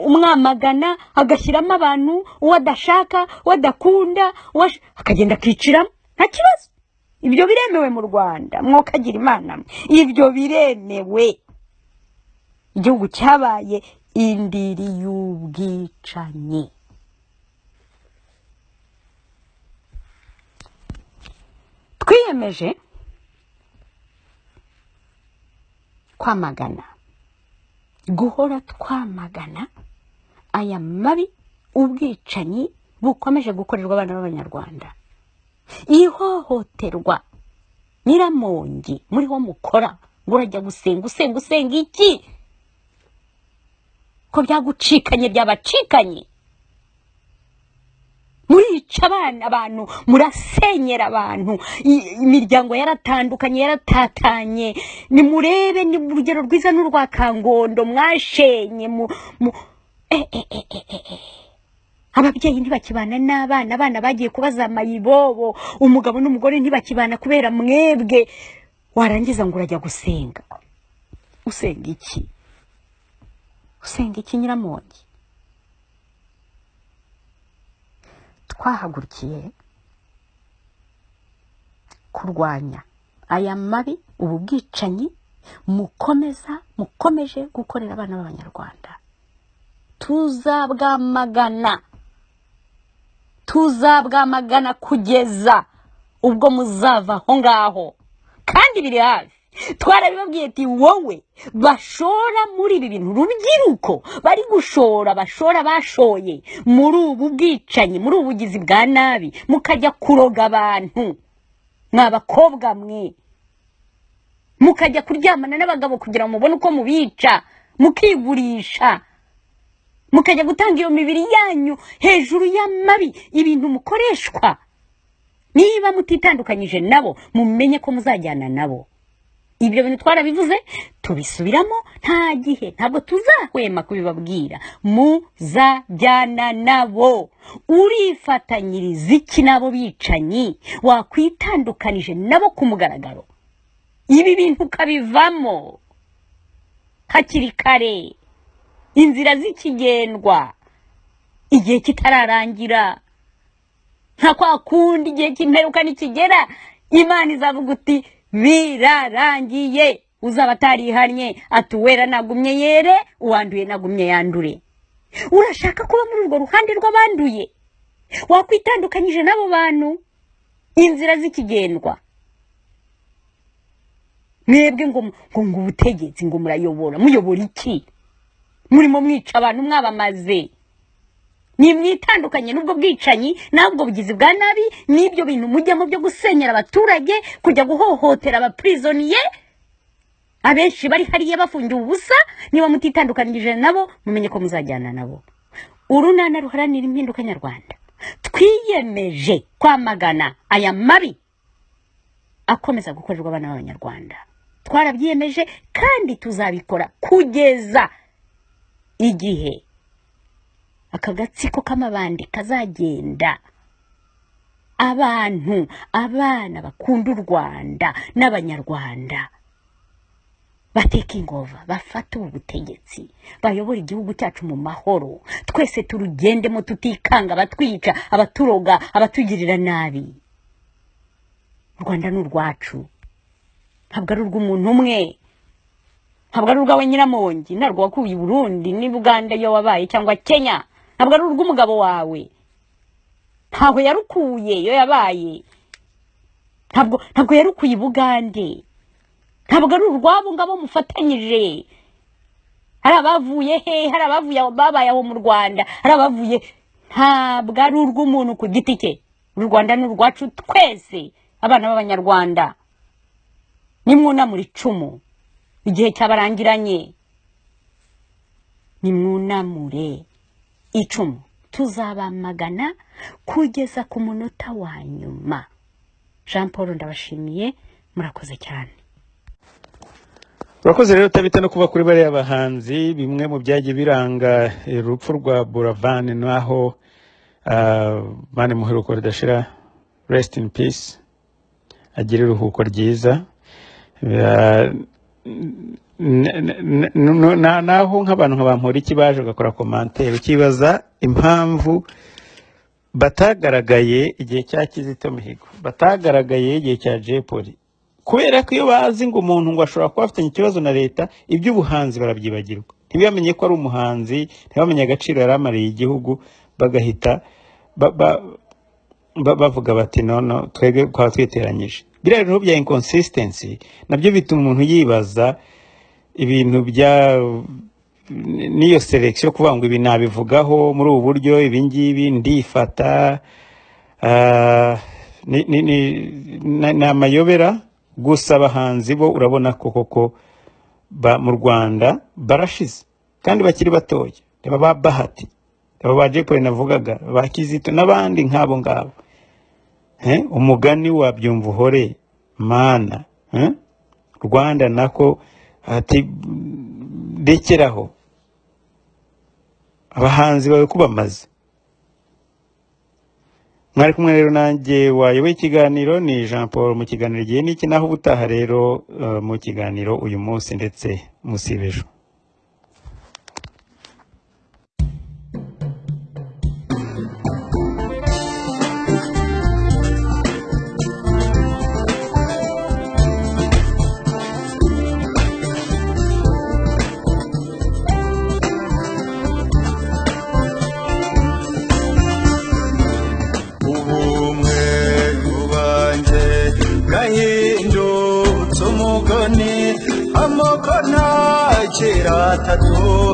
F: umwamagana agashyiramo abantu uwo adashaka uwo adakunda akagenda akiciramo. Nta kibazo. Ibyo biremewe mu rwanda. Mwokagira imana. Ibyo biremewe. Igihugu cyabaye indiri y'ubwicanyi. Twiyemeje kwamagana. Guhora twamagana. Aya mabi ubwicanyi bukomeje gukorerwa abana b'abanyarwanda. Ihohoterwa nyiramongi muriho mukora. Ngo urajya gusenga usenga usenga iki? Ko byagucikanye byabacikanye murica abana abantu murasenyera abantu. Imiryango yaratandukanye yaratatanye. Nimurebe ni urugero rwiza n'urwa kangondo mwashenye mu, eh, eh, eh. ababyeyi ntibakibana n'abana abana bagiye kubaza amayibobo. Umugabo n'umugore ntibakibana kubera mwebwe. Warangiza ngo urajya gusenga. Usenga iki? Usenga iki nyiramongi? Twahagurukiye kurwanya. Aya mabi ubu bwicanyi mukomeza mukomeje gukorera abana b'abanyarwanda. Tuzabwamagana. Tuzabwamagana kugeza ubwo muzava aho ngaho. Kandi biri hafi. Twarabibabwiye ati wowe bashora muri ibi bintu urubyiruko bari gushora bashora bashoye muri ubu bwicanyi muri ubu bugizi bwa nabi mukajya kuroga abantu. Mwa bakobwa mwe. Mukajya kuryamana n'abagabo kugira ngo mubone uko mubica mukigurisha. Mukajya gutanga iyo mibiri yanyu hejuru y'amabi ibintu mukoreshwa. Niba mutitandukanyije nabo mumenye ko muzajyana nabo. Ibyo bintu twarabivuze tubisubiramo nta gihe. Ntabwo tuzahwema kubibabwira. Muzajyana nabo. Urifatanyiriza iki n'abo bicanyi? Wakwitandukanije nabo ku mugaragaro. Ibi bintu ukabivamo. Hakiri kare. Inzira zikigendwa. Igihe kitararangira. Nka kwa kundi igihe cy'imperuka nikigera. Imana izavuga uti birarangiye. Uzaba atarihannye. Ati uwera nagumye yere uwanduye nagumye yandure. Urashaka kuba muri urwo ruhande rw'abanduye? Wakwitandukanyije n'abo bantu? Inzira zikigendwa. Mwebwe ngo ngo ubutegetsi ngo murayobora. Muyobora iki? Murimo mwica abantu mwabamaze. Nimwitandukanye n'ubwo bwicanyi n'ubwo bugizi bwa nabi n'ibyo bintu mujyamo byo gusenyera abaturage kujya guhohotera abapirizoniye abenshi bari hariya bafungiwe ubusa niba mutitandukanije nabo mumenye ko muzajyana nabo. Urunana ruharanira impinduka nyarwanda. Twiyemeje kwamagana aya mabi akomeza gukorerwa abana b'abanyarwanda. Twarabyiyemeje kandi tuzabikora kugeza igihe aka gatsiko k'amabandi kazagenda. Abantu abana bakunda u rwanda n'abanyarwanda. Bateka ingova bafata ubu butegetsi bayobora igihugu cyacu mu mahoro. Twese turugendemo tutikanga abatwica abaturoga abatugirira nabi. U rwanda ni urwacu. Ntabwo ari urw'umuntu umwe. Ntabwo ari urwawe nyiramongi ntabwo wakuye i burundi ni buganda iyo wabaye cyangwa kenya. Ntabwo ari urw'umugabo wawe. Ntabwo yarukuye iyo yabaye. Ntabwo ntabwo yarukuye i bugande. Ntabwo ari urwabo ngabo mufatanyije. Hari abavuye he? Hari abavuye babaye aho mu rwanda? Hari abavuye? Ntabwo ari urw'umuntu ku giti cye u rwanda ni urwacu twese abana b'abanyarwanda. Nimwunamura icumu. Igihe cyabarangiranye. Nimwunamure icumu. Tuzabamagana kugeza ku munota wa nyuma. Jean paul ndabashimiye murakoze cyane.
C: Urakoze rero utabita no kuba kuri bariya bahanzi bimwe mu byagiye biranga urupfu rwa buravani naho mani muheruko ridashira resiti in peace agira iruhuko ryiza naho nk'abantu nka bamporiki baje bagakora komantere ukibaza impamvu batagaragaye igihe cya kizito mihigo. Batagaragaye igihe cya jepoli. Kubera ko iyo bazi ngo umuntu ngo ashobora kuba afitanye ikibazo na leta iby'ubuhanzi barabyibagirwa. Ntibamenye ko ari umuhanzi ntibamenye agaciro yari amariye igihugu bagahita bavuga bati nono twebwe twaba twiteranyije. Biriya rero bya inconsistency na byo bituma umuntu yibaza ibintu bya n'iyo selekisiyo kuvuga ngo ibi nabivugaho muri ubu buryo ibi ngibi ndifata ni amayobera gusa abahanzi bo urabona ko koko mu rwanda barashize kandi bakiri batoya reba ba bahati reba ba jepoli navugaga ba kizito n'abandi nk'abo ngabo umugani wa byumva uhore mana rwanda nako ati rekeraho abahanzi bawe ko bamaze mwari kumwe rero nanjye wayoboye ikiganiro ni jean paul mu kiganiro igihe n'iki naho ubutaha rero mu kiganiro uyu munsi ndetse musibe
G: kera atatu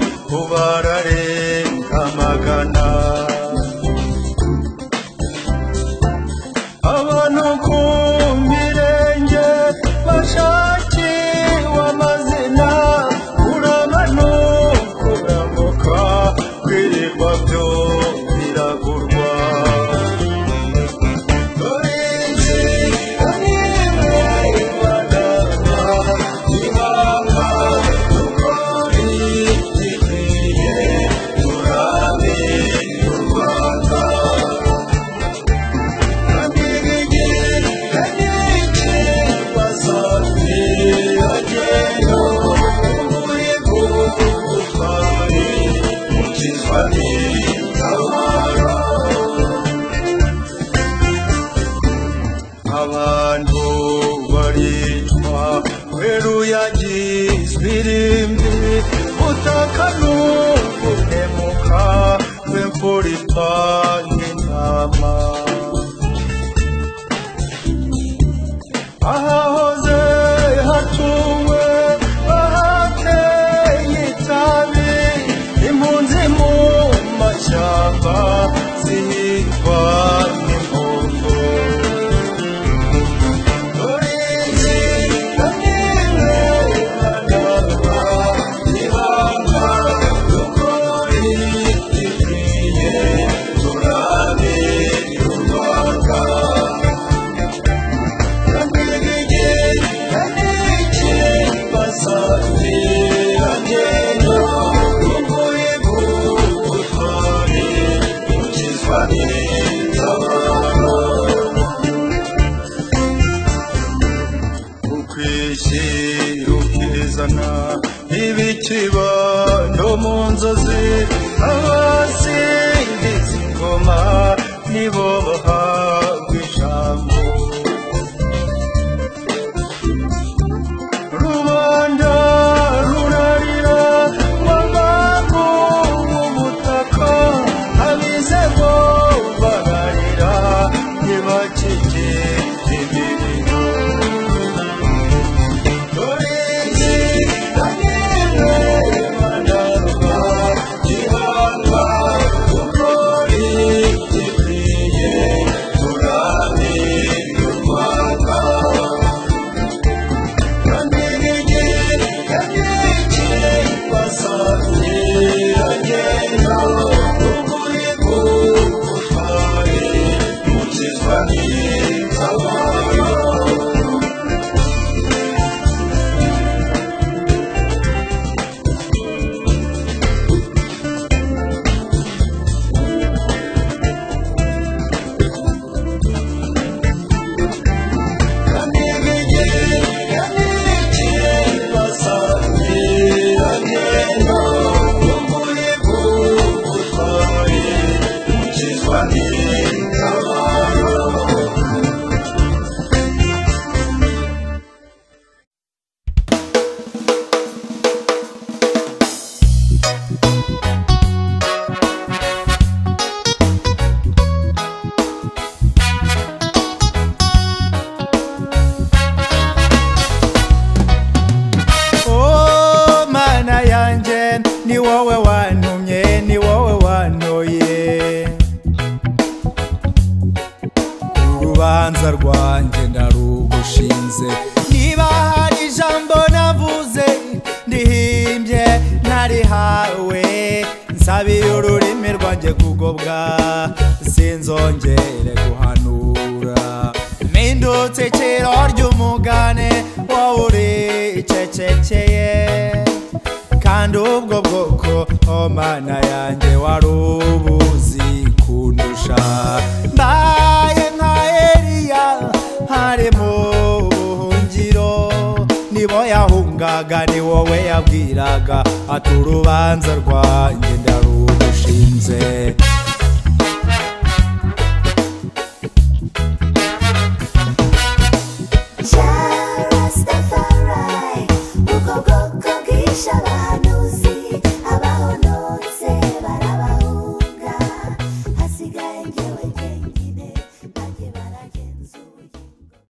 H: Bye.